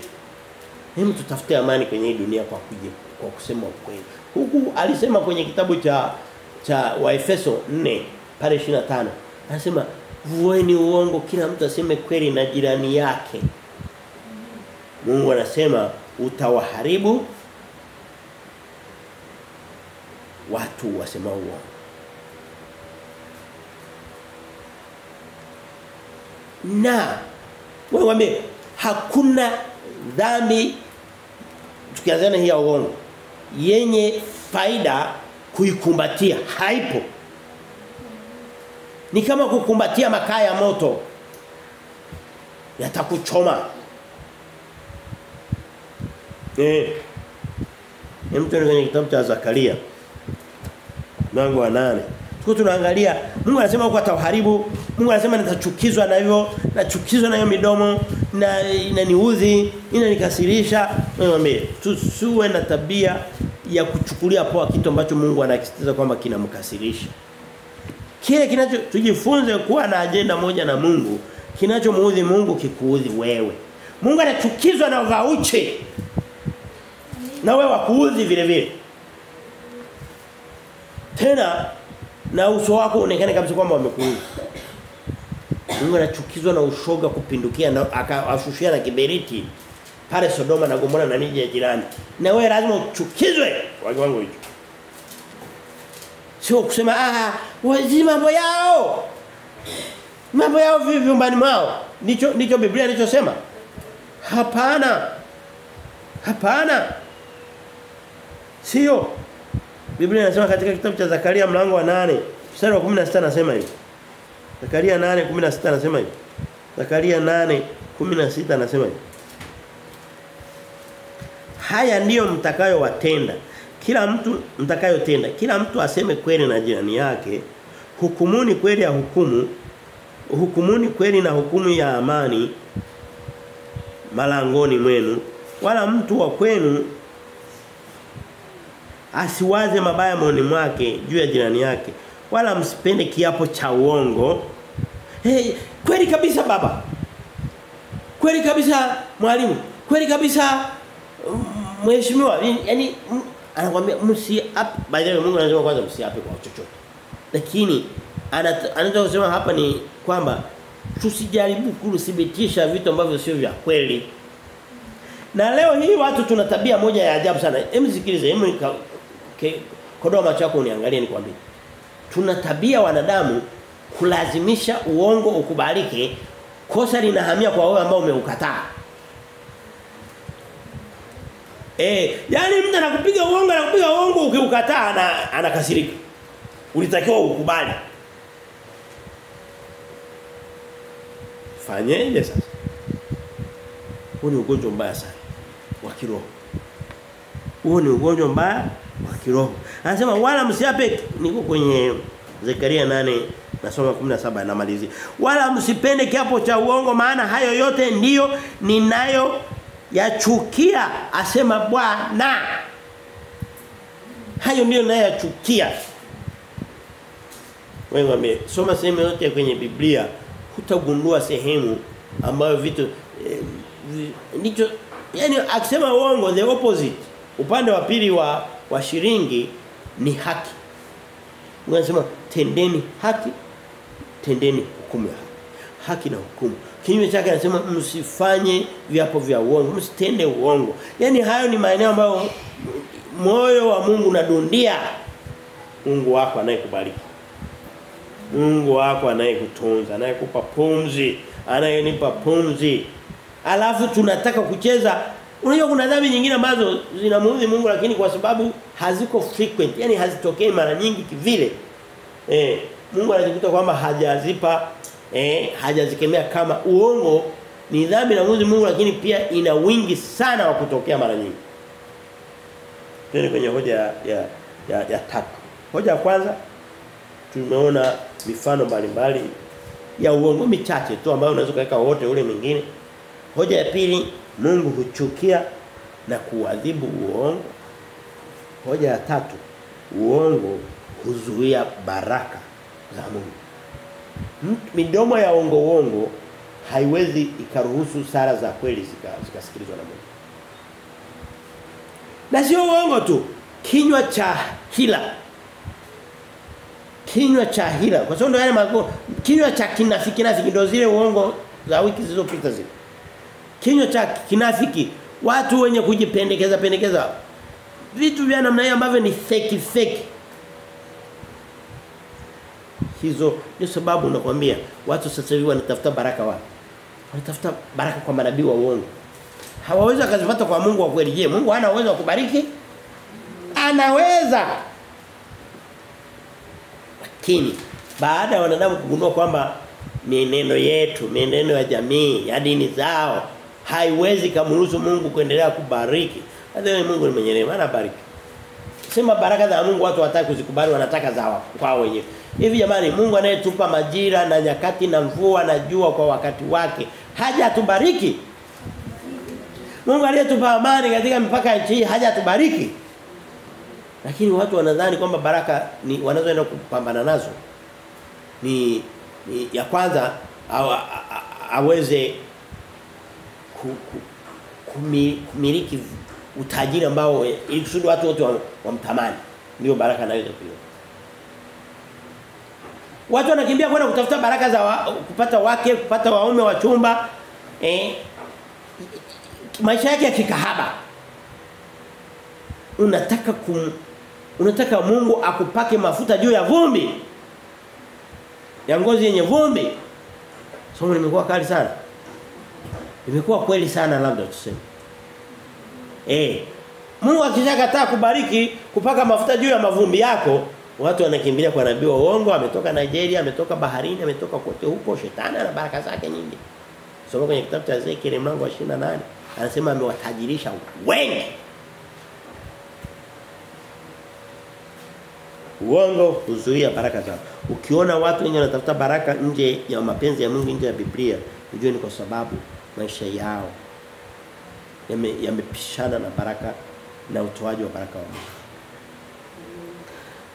Hebu tutafute amani kwenye hii dunia kwa kuje kwa kusema ukweli. Huku alisema kwenye kitabu cha cha Waefeso 4 pale 25. Anasema vueni uongo kila mtu aseme kweli na jirani yake. Mungu anasema utawaharibu watu wasema uongo. na wewe wame hakuna dhambi tukianzana hii ya uongo yenye faida kuikumbatia haipo ni kama kukumbatia makaa ya moto. Yatakuchoma. Eh. Hem kwenye kitabu cha Zakaria. Mlango wa nane. Tuko tunaangalia Mungu anasema huko ataharibu Mungu anasema nitachukizwa na hivyo, nachukizwa na hiyo midomo na inaniudhi, inanikasirisha. Mwambie tusiwe na tabia ya kuchukulia poa kitu ambacho Mungu anakisitiza kwamba kinamkasirisha. Kile kinacho tujifunze kuwa na ajenda moja na Mungu, kinachomuudhi Mungu kikuudhi wewe. Mungu anachukizwa na vauche. Na wewe wakuudhi vile vile. Tena na uso wako uonekane kabisa kwamba wamekuudhi. Mungu anachukizwa na ushoga kupindukia na akashushia na kiberiti pale Sodoma na Gomora na miji ya jirani. Na wewe lazima uchukizwe kwa kiwango hicho. Sio kusema ah wazi mambo yao. Mambo yao vipi vyumbani mwao? nicho ndicho Biblia inachosema. Hapana. Hapana. Sio. Biblia inasema katika kitabu cha Zakaria mlango wa 8 mstari wa 16 anasema hivi. Zakaria 8:16 anasema hivi. Zakaria 8:16 anasema hivi. Haya ndiyo mtakayo watenda. Kila mtu mtakayotenda, kila mtu aseme kweli na jirani yake, hukumuni kweli ya hukumu, hukumuni kweli na hukumu ya amani malangoni mwenu, wala mtu wa kwenu asiwaze mabaya moyoni mwake juu ya jirani yake wala msipende kiapo cha uongo. Hey, kweli kabisa baba. Kweli kabisa mwalimu. Kweli kabisa mheshimiwa. Yani anakuambia msiape by the way Mungu anasema kwanza msiape kwa chochote. Lakini anataka kusema hapa ni kwamba tusijaribu kuthibitisha vitu ambavyo sio vya kweli. Na leo hii watu tuna tabia moja ya ajabu sana. Hebu sikilize hebu kodoa macho yako uniangalie nikwambie. Tuna tabia wanadamu kulazimisha uongo ukubalike kosa linahamia kwa wewe ambao umeukataa Eh, yani mtu anakupiga uongo anakupiga uongo ukiukataa ana, anakasirika. Ulitakiwa ukubali. Fanyeje sasa? Huu ni ugonjwa mbaya sana wa kiroho. Huo ni ugonjwa mbaya wa kiroho. Anasema wala msiape niko kwenye Zekaria 8 nasoma 17 namalizia. Wala msipende kiapo cha uongo maana hayo yote ndiyo ninayo yachukia asema Bwana. Hayo ndiyo nayachukia. Wewe amesoma soma sehemu yote kwenye Biblia hutagundua sehemu ambayo vitu eh, ndicho yani akisema uongo the opposite upande wa pili wa wa shilingi ni haki. Unasema tendeni haki tendeni hukumu ya. Haki na hukumu. Kinyume chake anasema msifanye viapo vya uongo, msitende uongo. yani hayo ni maeneo ambayo moyo wa Mungu unadundia. Mungu wako anayekubariki. Mungu wako anayekutunza, anayekupa pumzi, anayenipa pumzi. Alafu tunataka kucheza Unajua kuna dhambi nyingine ambazo zinamuudhi Mungu lakini kwa sababu haziko frequent, yani hazitokei mara nyingi kivile. Eh, Mungu anajikuta kwamba hajazipa eh hajazikemea kama uongo ni dhambi na mwezi Mungu lakini pia ina wingi sana wa kutokea mara nyingi. Twende kwenye hoja ya ya, ya, ya tatu. Hoja ya kwanza tumeona mifano mbalimbali ya uongo michache tu ambayo unaweza kuweka wote ule mwingine. Hoja ya pili Mungu huchukia na kuadhibu uongo. Hoja ya tatu uongo huzuia baraka za Mungu. Midomo ya uongo uongo haiwezi ikaruhusu sala za kweli zikasikilizwa na Mungu. Na sio uongo tu, kinywa cha hila. Kinywa cha hila. Kwa sababu ndio yale mago, kinywa cha kinafiki nafiki ndio zile uongo za wiki zilizopita zile. Kinywa cha kinafiki, watu wenye kujipendekeza pendekeza vitu vya namna hiyo ambavyo ni fake fake. Hizo ndio sababu nakwambia watu sasa hivi wanatafuta baraka wapi? Wanatafuta baraka kwa manabii wa uongo. Hawawezi akazipata kwa Mungu wa kweli. Je, Mungu hana uwezo wa kubariki? Anaweza. Lakini baada ya wanadamu kugundua kwamba mienendo yetu, mienendo ya jamii, ya dini zao haiwezi kumruhusu Mungu kuendelea kubariki. Hata Mungu ni mwenye neema anabariki. Sema baraka za Mungu watu hawataka kuzikubali wanataka za kwao wenyewe. Hivi jamani Mungu anayetupa majira na nyakati na mvua na jua kwa wakati wake haja tubariki? Mungu aliyetupa amani katika mipaka ya nchi haja tubariki? Lakini watu wanadhani kwamba baraka ni wanazoenda kupambana nazo ni, ni ya kwanza aweze ku, ku, kumi, kumiliki utajiri ambao ili kusudi watu wote wamtamani ndio baraka anaweza kuiona Watu wanakimbia kwenda kutafuta baraka za wa, kupata wake, kupata waume wa chumba eh maisha yake ya kikahaba. Unataka kum, unataka Mungu akupake mafuta juu ya vumbi. Ya ngozi yenye vumbi. Somo limekuwa kali sana. imekuwa kweli sana labda tuseme. Eh. Mungu akishakataa kubariki kupaka mafuta juu ya mavumbi yako, watu wanakimbilia kwa nabii wa uongo, ametoka Nigeria, ametoka baharini, ametoka kote huko, shetani na baraka zake nyingi. Soma kwenye kitabu cha Ezekiel mlango wa 28, anasema amewatajirisha wengi. Uongo huzuia baraka zao. Ukiona watu wengi wanatafuta baraka nje ya mapenzi ya Mungu nje ya Biblia, ujue ni kwa sababu maisha yao yamepishana yame na baraka na utoaji wa baraka wa Mungu.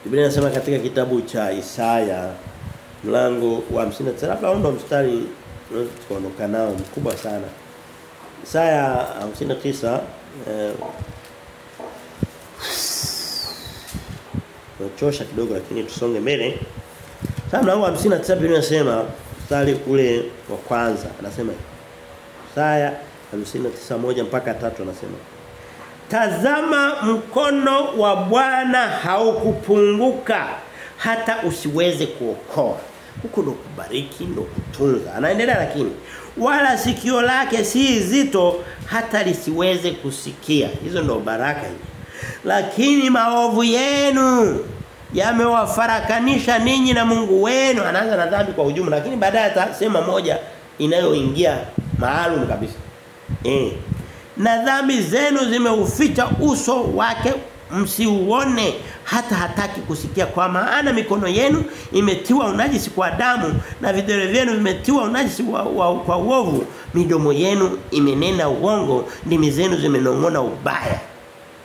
Biblia inasema katika kitabu cha Isaya mlango wa 59 labda ndo mstari tunaoondoka nao mkubwa sana. Isaya 59 eh Tunachosha kidogo lakini tusonge mbele. Sasa mlango wa 59 Biblia inasema mstari ule wa kwanza anasema Isaya 59:1 mpaka 3 anasema Tazama mkono wa Bwana haukupunguka hata usiweze kuokoa. Huko ndo kubariki ndo kutunza. Anaendelea lakini wala sikio lake si zito hata lisiweze kusikia. Hizo ndo baraka hizo. Lakini maovu yenu yamewafarakanisha ninyi na Mungu wenu. Anaanza na dhambi kwa ujumla lakini baadaye atasema moja inayoingia maalum kabisa. Eh. Na dhambi zenu zimeuficha uso wake msiuone. Hata hataki kusikia kwa maana mikono yenu imetiwa unajisi kwa damu na vidole vyenu vimetiwa unajisi wa, wa, kwa uovu. Midomo yenu imenena uongo ndimi zenu zimenong'ona ubaya.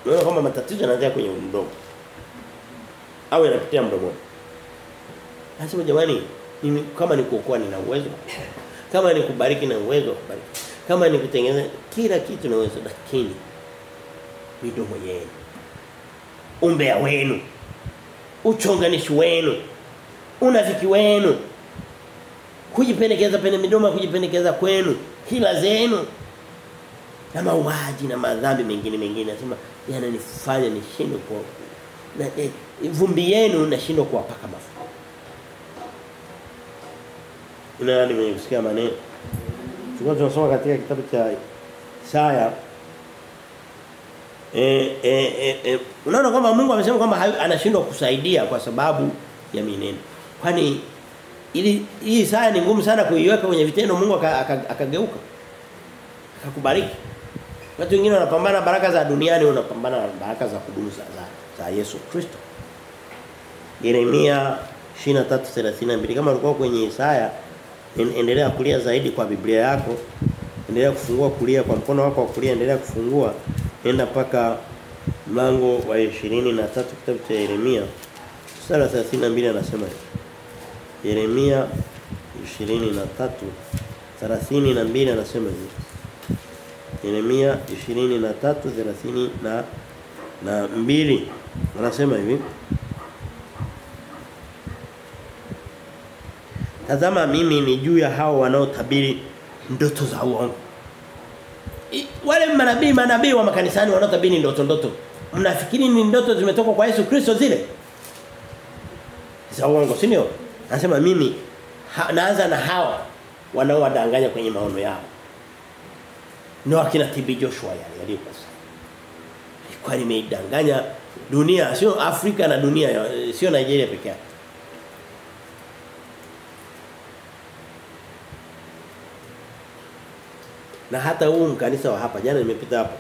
Unaona kama matatizo yanaanzia kwenye mdomo au yanapitia mdomo Nasema jamani mimi kama ni kuokoa nina uwezo. Kama ni kubariki na uwezo kubariki kama ni kutengeneza kila kitu naweza, lakini midomo yenu umbea wenu uchonganishi wenu unafiki wenu kujipendekeza pende midomo kujipendekeza kwenu hila zenu na mauaji na madhambi mengine mengine nasema yananifanya nishindwe kwa na eh, vumbi yenu nashindwa kuwapaka mafuta. Nani mwenye kusikia maneno tulikuwa tunasoma katika kitabu cha Isaya eh? Eh eh, eh. unaona kwamba Mungu amesema kwamba anashindwa kusaidia kwa sababu ya mineno. Kwani ili hii Isaya ni ngumu sana kuiweka kwenye vitendo Mungu akageuka. Akakubariki. Watu wengine wanapambana baraka za duniani wanapambana na baraka za kudumu za, za, za Yesu Kristo. Yeremia 23:32 kama ulikuwa kwenye Isaya endelea kulia zaidi kwa Biblia yako. Endelea kufungua kulia kwa mkono wako wa kulia endelea kufungua. Nenda paka mlango wa 23 kitabu cha Yeremia sura 32 anasema Yeremia 23 32 anasema hivi. Yeremia 23 30 na na 2 anasema hivi Tazama mimi ni juu ya hao wanaotabiri ndoto za uongo. Wale manabii manabii wa makanisani wanaotabiri ndoto ndoto. Mnafikiri ni ndoto zimetoka kwa Yesu Kristo zile? Za uongo, si ndio? Anasema mimi ha, naanza na hawa wanaowadanganya kwenye maono yao. Ni wakina TB Joshua yale yaliyokusa. Ilikuwa nimeidanganya dunia, sio Afrika na dunia, sio Nigeria pekee yake. Na hata huu mkanisa wa hapa jana nimepita hapa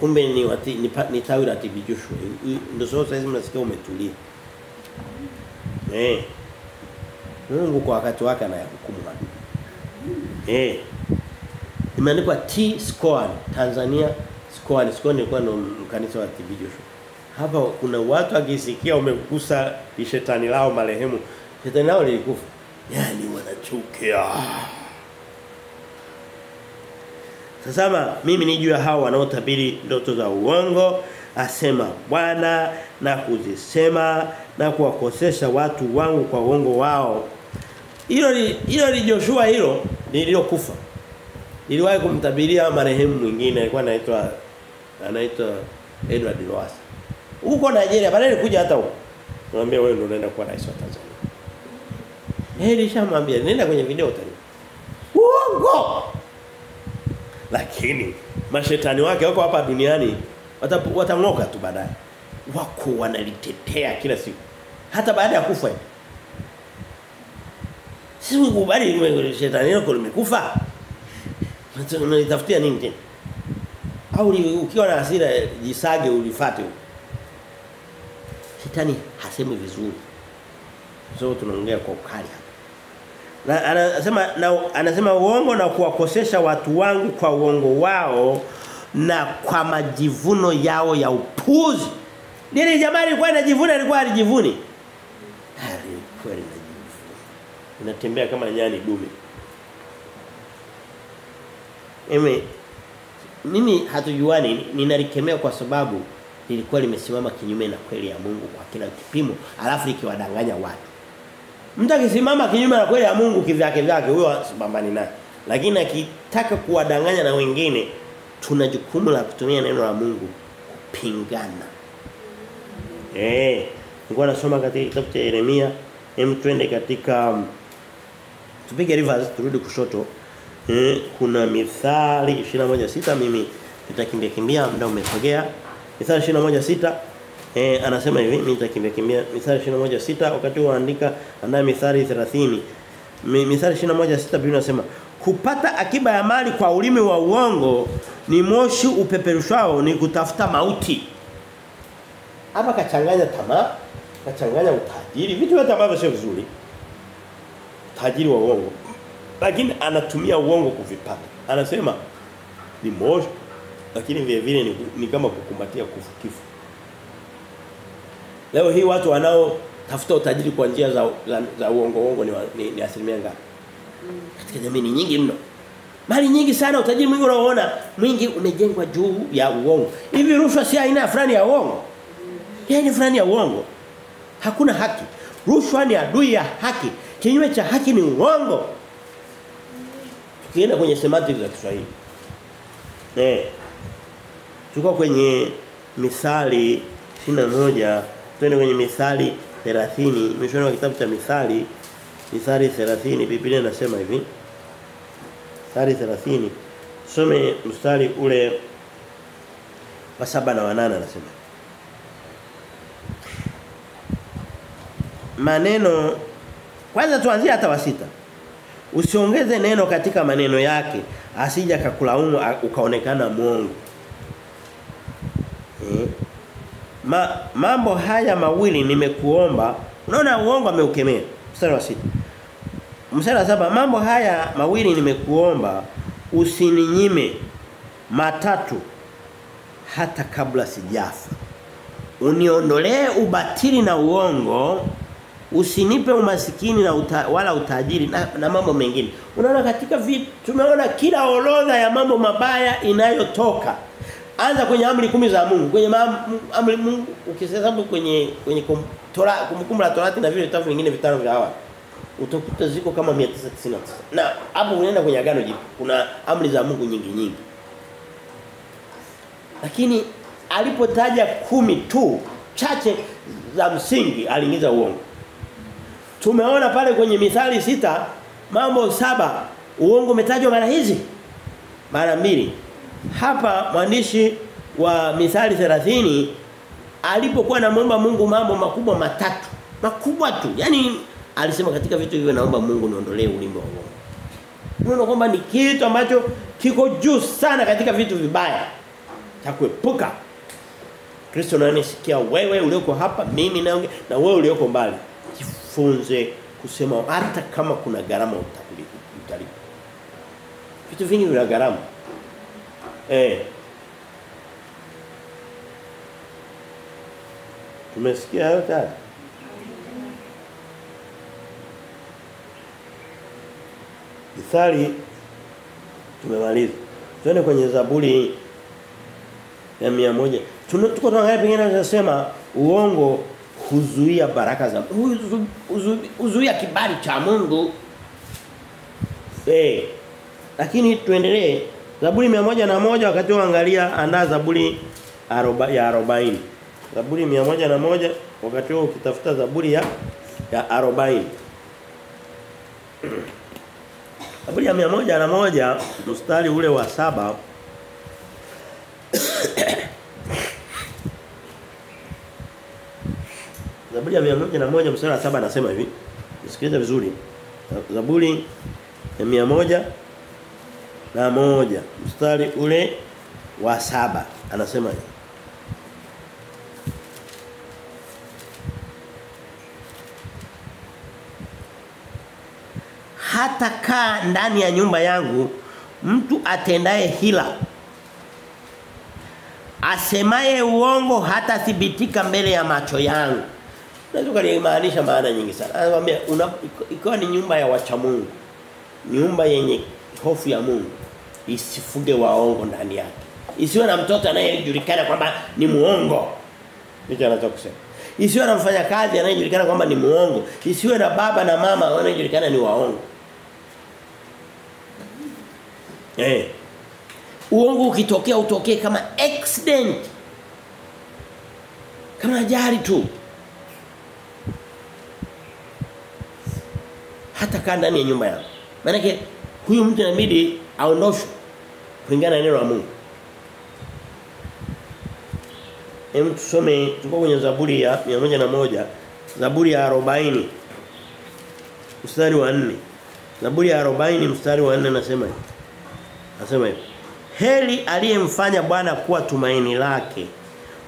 Kumbe ni wati, ni, ni tawi la TB Joshua. Ndio sasa hizi mnasikia umetulia. Eh. Mungu kwa wakati wake anayahukumu hapo. Eh. Imeandikwa T Squad Tanzania Squad. Squad kwa ndo mkanisa wa TB Joshua. Hapa kuna watu akisikia umekusa shetani lao marehemu. Shetani lao lilikufa. Yaani wanachukia. Tazama mimi nijua ya hao wanaotabiri ndoto za uongo asema Bwana na kuzisema na kuwakosesha watu wangu kwa uongo wao. Hilo hilo li Joshua hilo lililokufa. Niliwahi kumtabiria marehemu mwingine alikuwa anaitwa anaitwa Edward Lowassa. Huko Nigeria baadaye kuja hata huko. Mwambie wewe ndio unaenda kuwa rais wa Tanzania. Eh nilishamwambia nenda kwenye video utani. Uongo. Lakini mashetani wake wako hapa duniani watangoka tu baadaye. Wako wanalitetea kila siku. Hata baada ya kufa. Sisi ukubali shetani lako limekufa. Unalitafutia nini tena? Au ukiwa na hasira jisage ulifate. Shetani hasemi vizuri. sio tunaongea kwa ukali. Na anasema na anasema uongo na kuwakosesha watu wangu kwa uongo wao na kwa majivuno yao ya upuzi. Nini jamani alikuwa anajivuna alikuwa alijivuni. Alikuwa anajivuna. Inatembea kama nyani dume. Eme mimi hatujuani ninalikemea kwa sababu lilikuwa limesimama kinyume na kweli ya Mungu kwa kila kipimo alafu likiwadanganya watu. Mtu akisimama kinyume na kweli ya Mungu kivyake vyake huyo sipambani naye. Lakini akitaka kuwadanganya na wengine tuna jukumu la kutumia neno la Mungu kupingana. Eh, nilikuwa nasoma katika kitabu cha Yeremia, hem twende katika tupige reverse turudi kushoto. Eh, kuna Mithali 21:6 mimi nitakimbia kimbia muda umesogea. Mithali 21:6 eh anasema hivi mimi nitakimbia kimbia Mithali 21:6 wakati unaandika andaa Mithali 30. Mi- Mithali 21:6 Biblia inasema kupata akiba ya mali kwa ulimi wa uongo ni moshi upeperushao ni kutafuta mauti. Hapa kachanganya tamaa, kachanganya utajiri, vitu vyote ambavyo sio vizuri. Tajiri wa uongo. Lakini anatumia uongo kuvipata. Anasema ni moshi lakini vile vile ni, ni kama kukumbatia kifo. Leo hii watu wanao tafuta utajiri kwa njia za za, za uongo uongo ni, ni, ni asilimia ngapi? Mm. Katika jamii ni nyingi mno. Mali nyingi sana utajiri mwingi unaoona mwingi umejengwa juu ya uongo. Hivi rushwa si aina fulani ya uongo? Yeye ni fulani ya uongo. Hakuna haki. Rushwa ni adui ya haki. Kinyume cha haki ni uongo. Tukienda kwenye semantics za Kiswahili. Eh. Tuko kwenye Mithali 21, twende kwenye Mithali 30, mwishoni wa kitabu cha Mithali Mithali 30 Biblia inasema hivi. Mithali 30 some mstari ule wa saba na wanane anasema. Maneno kwanza tuanzie hata wa sita. Usiongeze neno katika maneno yake asija kakulaumu ukaonekana mwongo. Eh. Ma, mambo haya mawili nimekuomba. Unaona uongo ameukemea. Mstari wa sita. Mstari wa saba mambo haya mawili nimekuomba usininyime matatu hata kabla sijafa. Uniondolee ubatili na uongo usinipe umasikini na uta, wala utajiri na, na mambo mengine. Unaona katika vitu tumeona kila orodha ya mambo mabaya inayotoka. Anza kwenye amri kumi za Mungu, kwenye amri Mungu ukihesabu kwenye kwenye kum, kumbukumbu Torati na vile vitabu vingine vitano vya hawa Utakuta ziko kama 999. Na hapo unaenda kwenye agano jipya. Kuna amri za Mungu nyingi nyingi. Lakini alipotaja kumi tu chache za msingi aliingiza uongo. Tumeona pale kwenye mithali sita mambo saba uongo umetajwa mara hizi mara mbili. Hapa mwandishi wa misali 30 alipokuwa anamuomba Mungu mambo makubwa matatu. Makubwa tu. Yaani alisema katika vitu hivyo naomba Mungu niondolee ulimbo wa uongo. Unaona kwamba ni kitu ambacho kiko juu sana katika vitu vibaya. takuepuka Kristo ananisikia wewe ulioko hapa mimi naongea na wewe ulioko mbali jifunze kusema hata kama kuna gharama utalipa vitu vingi vina gharama eh tumesikia hayo tayari Mithali tumemaliza. Twende kwenye Zaburi ya 100. Tuko tunaangalia pengine tunasema uongo huzuia baraka za huzuia kibali cha Mungu. Eh. Lakini tuendelee. Zaburi na moja wakati uangalia andaa Zaburi aroba, ya 40. Zaburi na moja wakati huo ukitafuta Zaburi ya ya 40. Zaburi ya moja na moja mstari ule wa saba Zaburi ya moja na moja mstari wa saba anasema hivi. Nisikiliza vizuri. Zaburi ya moja na moja mstari ule wa saba anasema hata kaa ndani ya nyumba yangu mtu atendaye hila asemaye uongo hata thibitika mbele ya macho yangu Naweza kulimaanisha maana nyingi sana. Anamwambia ikiwa ni nyumba ya wacha Mungu. Nyumba yenye hofu ya Mungu isifuge waongo ndani yake. Isiwe na mtoto anayejulikana kwamba ni muongo. Hicho anataka kusema. Isiwe na mfanyakazi anayejulikana kwamba ni muongo. Isiwe na baba na mama wanaojulikana ni waongo. Eh. Uongo ukitokea utokee kama accident. Kama ajali tu. hata kaa ndani ya nyumba yako. Maana huyu mtu inabidi aondoshwe kulingana na neno la Mungu. Hem tusome tuko kwenye Zaburi ya 101, Zaburi ya 40 mstari wa 4. Zaburi ya 40 mstari wa 4 nasema hivi. Nasema hivi. Heli aliyemfanya Bwana kuwa tumaini lake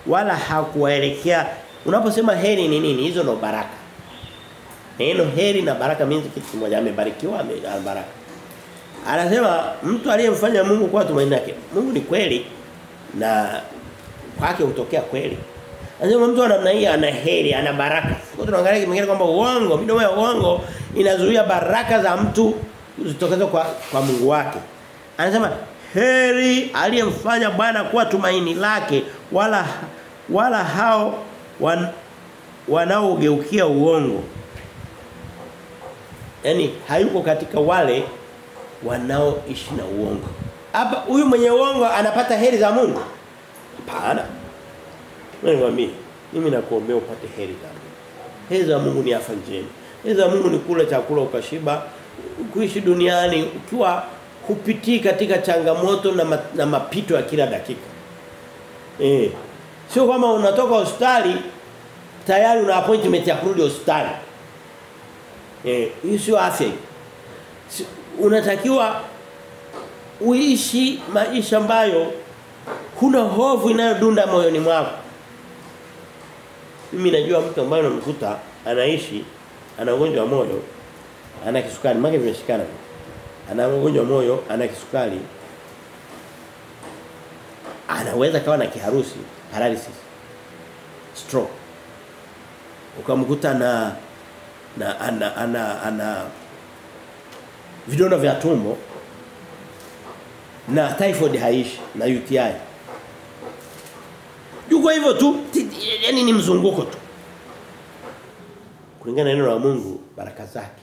wala hakuwaelekea unaposema heli ni nini? Hizo ndo baraka. Neno heri na baraka means kitu kimoja amebarikiwa. Anasema mtu aliyemfanya Mungu kuwa tumaini lake. Mungu ni kweli na kwake hutokea kweli. Anasema mtu namna hii ana heri, ana baraka. Kwa tunaangalia kingine kwamba uongo, midomo ya uongo inazuia baraka za mtu zitokeze kwa kwa Mungu wake. Anasema heri aliyemfanya Bwana kuwa tumaini lake wala wala hao wan, wanaogeukia uongo Yaani hayuko katika wale wanaoishi na uongo. Hapa huyu mwenye uongo anapata heri za Mungu? Hapana. Nikwambie, mimi nakuombea upate heri za Mungu. Heri za Mungu ni afya njema. Heri za Mungu ni kula chakula ukashiba, kuishi duniani ukiwa hupitii katika changamoto na, ma, na mapito ya kila dakika. Eh. Sio kama unatoka hospitali tayari una appointment ya kurudi hospitali. Eh, hiyo sio afya. Unatakiwa uishi maisha ambayo huna hofu inayodunda moyoni mwako. Mimi najua mtu ambaye namkuta anaishi ana ugonjwa wa moyo, ana kisukari, maki vimeshikana. Ana ugonjwa wa moyo, ana kisukari. Anaweza kawa na kiharusi, paralysis, stroke. Ukamkuta na na ana ana ana vidonda vya tumbo na typhoid haishi na UTI. Yuko hivyo tu, yani ni mzunguko tu. Kulingana na neno la Mungu baraka zake.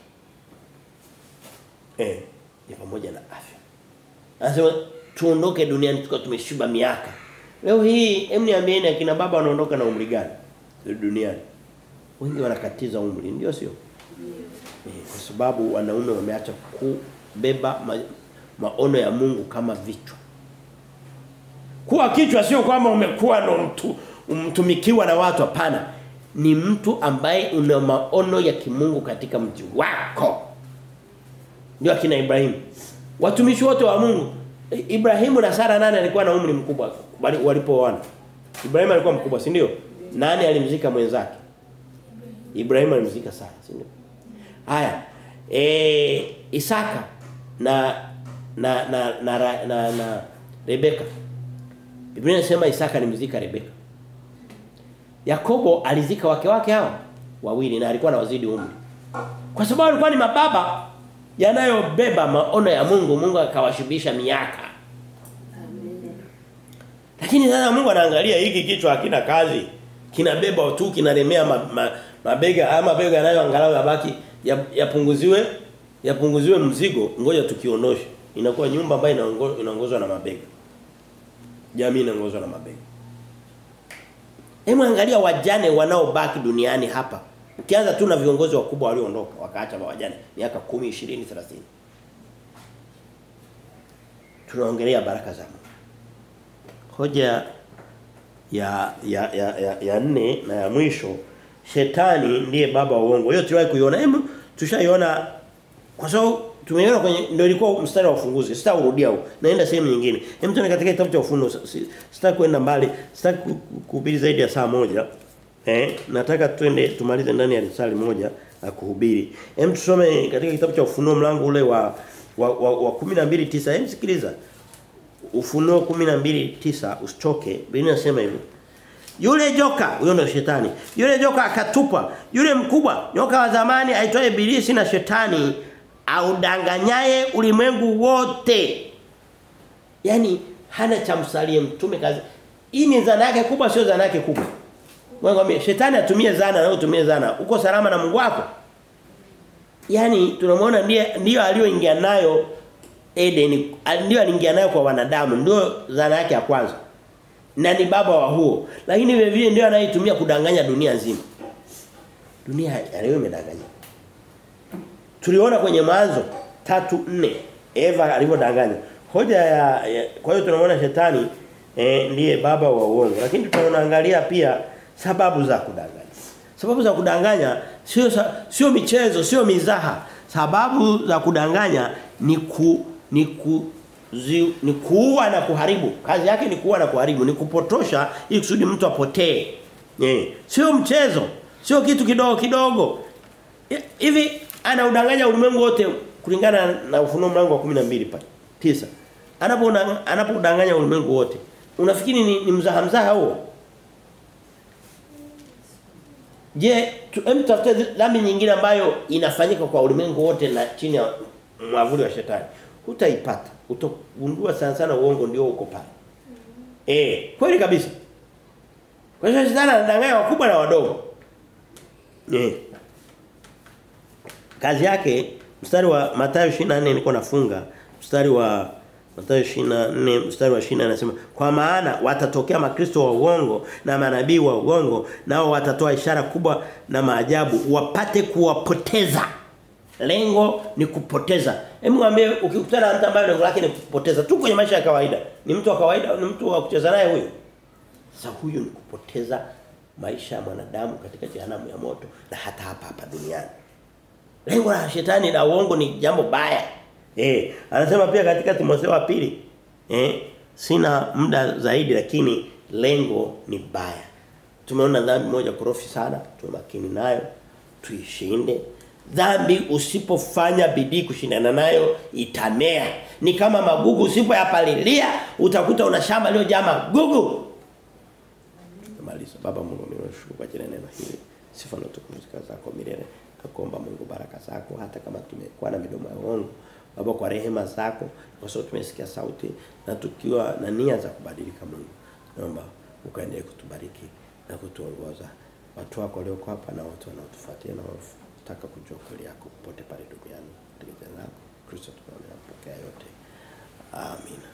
Eh, ni pamoja na afya. Anasema tuondoke duniani tukiwa tumeshiba miaka. Leo hii hem niambieni akina baba wanaondoka na umri gani duniani? Wengi wanakatiza umri, ndio sio? Kwa sababu wanaume wameacha kubeba ma, maono ya Mungu kama vichwa. Kuwa kichwa sio kwamba umekuwa ndo mtu umtumikiwa na watu hapana. Ni mtu ambaye una maono ya kimungu katika mji wako. Ndio akina Ibrahimu. Watumishi wote wa Mungu Ibrahimu na Sara nani alikuwa na umri mkubwa walipooana? Ibrahimu alikuwa mkubwa, si ndio? Nani alimzika mwenzake? Ibrahimu alimzika Sara, si ndio? Haya. E, Isaka na na na na, na, na, na Rebeka. Biblia inasema Isaka alimzika Rebeka. Yakobo alizika wake wake hao wawili na alikuwa na wazidi umri. Kwa sababu alikuwa ni mababa yanayobeba maono ya Mungu, Mungu akawashibisha miaka. Amen. Lakini sasa Mungu anaangalia hiki kichwa hakina kazi. Kinabeba tu kinalemea ma, ma, mabega ama mabega yanayoangalau yabaki yapunguziwe ya yapunguziwe mzigo ngoja tukionoshe Inakuwa nyumba ambayo inaongozwa na mabega. Jamii inaongozwa na mabega. Hebu angalia wajane wanaobaki duniani hapa. Ukianza tu na viongozi wakubwa walioondoka wakaacha wajane miaka 10, 20, 30. Tunaongelea baraka za Mungu. Hoja ya ya ya ya, ya nne na ya mwisho shetani ndiye baba wa uongo. Hiyo tuliwahi kuiona. Hebu tushaiona kwa sababu tumeiona kwenye ndio ilikuwa mstari wa ufunguzi. Sitaurudia huo. Naenda sehemu nyingine. Hem tuone katika kitabu cha ufunuo. Sitaki kwenda mbali. Sitaki kuhubiri zaidi ya saa moja. Eh, nataka twende tumalize ndani ya risali moja la kuhubiri. Hem tusome katika kitabu cha ufunuo mlango ule wa wa, wa, wa 12:9. Hem sikiliza. Ufunuo 12:9 usichoke. Biblia inasema hivi. Yule joka, huyo ndio shetani. Yule joka akatupa. Yule mkubwa, nyoka wa zamani aitwaye Ibilisi na shetani audanganyaye ulimwengu wote. Yaani hana cha msalie mtume kazi. Hii ni zana yake kubwa sio zana yake kubwa. Wewe shetani atumie zana na utumie zana. Uko salama na Mungu wako? Yaani tunamwona ndiye ndio aliyoingia nayo Eden ndio aliingia nayo kwa wanadamu ndio zana yake ya kwanza. Na ni baba wa huo. Lakini vile vile ndio anayetumia kudanganya dunia nzima. Dunia leo imedanganya. Tuliona kwenye mwanzo tatu nne Eva alivyodanganya. Hoja ya, ya kwa hiyo tunamwona shetani eh, ndiye baba wa uongo. Lakini tunaangalia pia sababu za kudanganya. Sababu za kudanganya sio sio michezo, sio mizaha. Sababu za kudanganya ni ku ni ku zi, ni kuua na kuharibu. Kazi yake ni kuua na kuharibu, ni kupotosha ili kusudi mtu apotee. Eh, sio mchezo, sio kitu kidogo kidogo. Hivi anaudanganya ulimwengu wote kulingana na ufunuo mlango wa 12 pale. 9. Anapodanganya anapodanganya ulimwengu wote. Unafikiri ni, ni mzaha mzaha huo? Je, emtafute dhambi nyingine ambayo inafanyika kwa ulimwengu wote na chini ya mwavuli wa shetani. Utaipata. Utagundua sana sana uongo ndio uko pale. Eh, kweli kabisa. Kwa hiyo shetani anadanganya wakubwa na wadogo. Eh. Kazi yake mstari wa Mathayo 24 niko nafunga mstari wa Mathayo 24 mstari wa 20 anasema kwa maana watatokea makristo wa uongo na manabii wa uongo nao watatoa ishara kubwa na maajabu wapate kuwapoteza lengo ni kupoteza hebu mwambie ukikutana na mtu ambaye lengo lake ni kupoteza tu kwenye maisha ya kawaida ni mtu wa kawaida ni mtu wa kucheza naye huyo sasa huyu ni kupoteza maisha ya mwanadamu katika jehanamu ya moto na hata hapa hapa duniani lengo la shetani la uongo ni jambo baya Eh, anasema pia katika Timotheo wa pili, eh, sina muda zaidi lakini lengo ni baya. Tumeona dhambi moja korofi sana, tuwe makini nayo, tuishinde. Dhambi usipofanya bidii kushindana nayo itamea. Ni kama magugu usipoyapalilia utakuta una shamba lililojaa magugu. Maliza Baba Mungu ninashukuru kwa jina neno hili. Sifa na utukufu zako milele. Nakuomba Mungu baraka zako hata kama tumekuwa na midomo ya uongo. Baba kwa rehema zako kwa sababu tumesikia sauti na tukiwa na nia za kubadilika Mungu. Naomba ukaendelee kutubariki na kutuongoza. Watu wako walioko hapa na watu wanaotufuatia na taka kujua kweli yako popote pale duniani, tegemea lako Kristo, tunapokea yote, amina.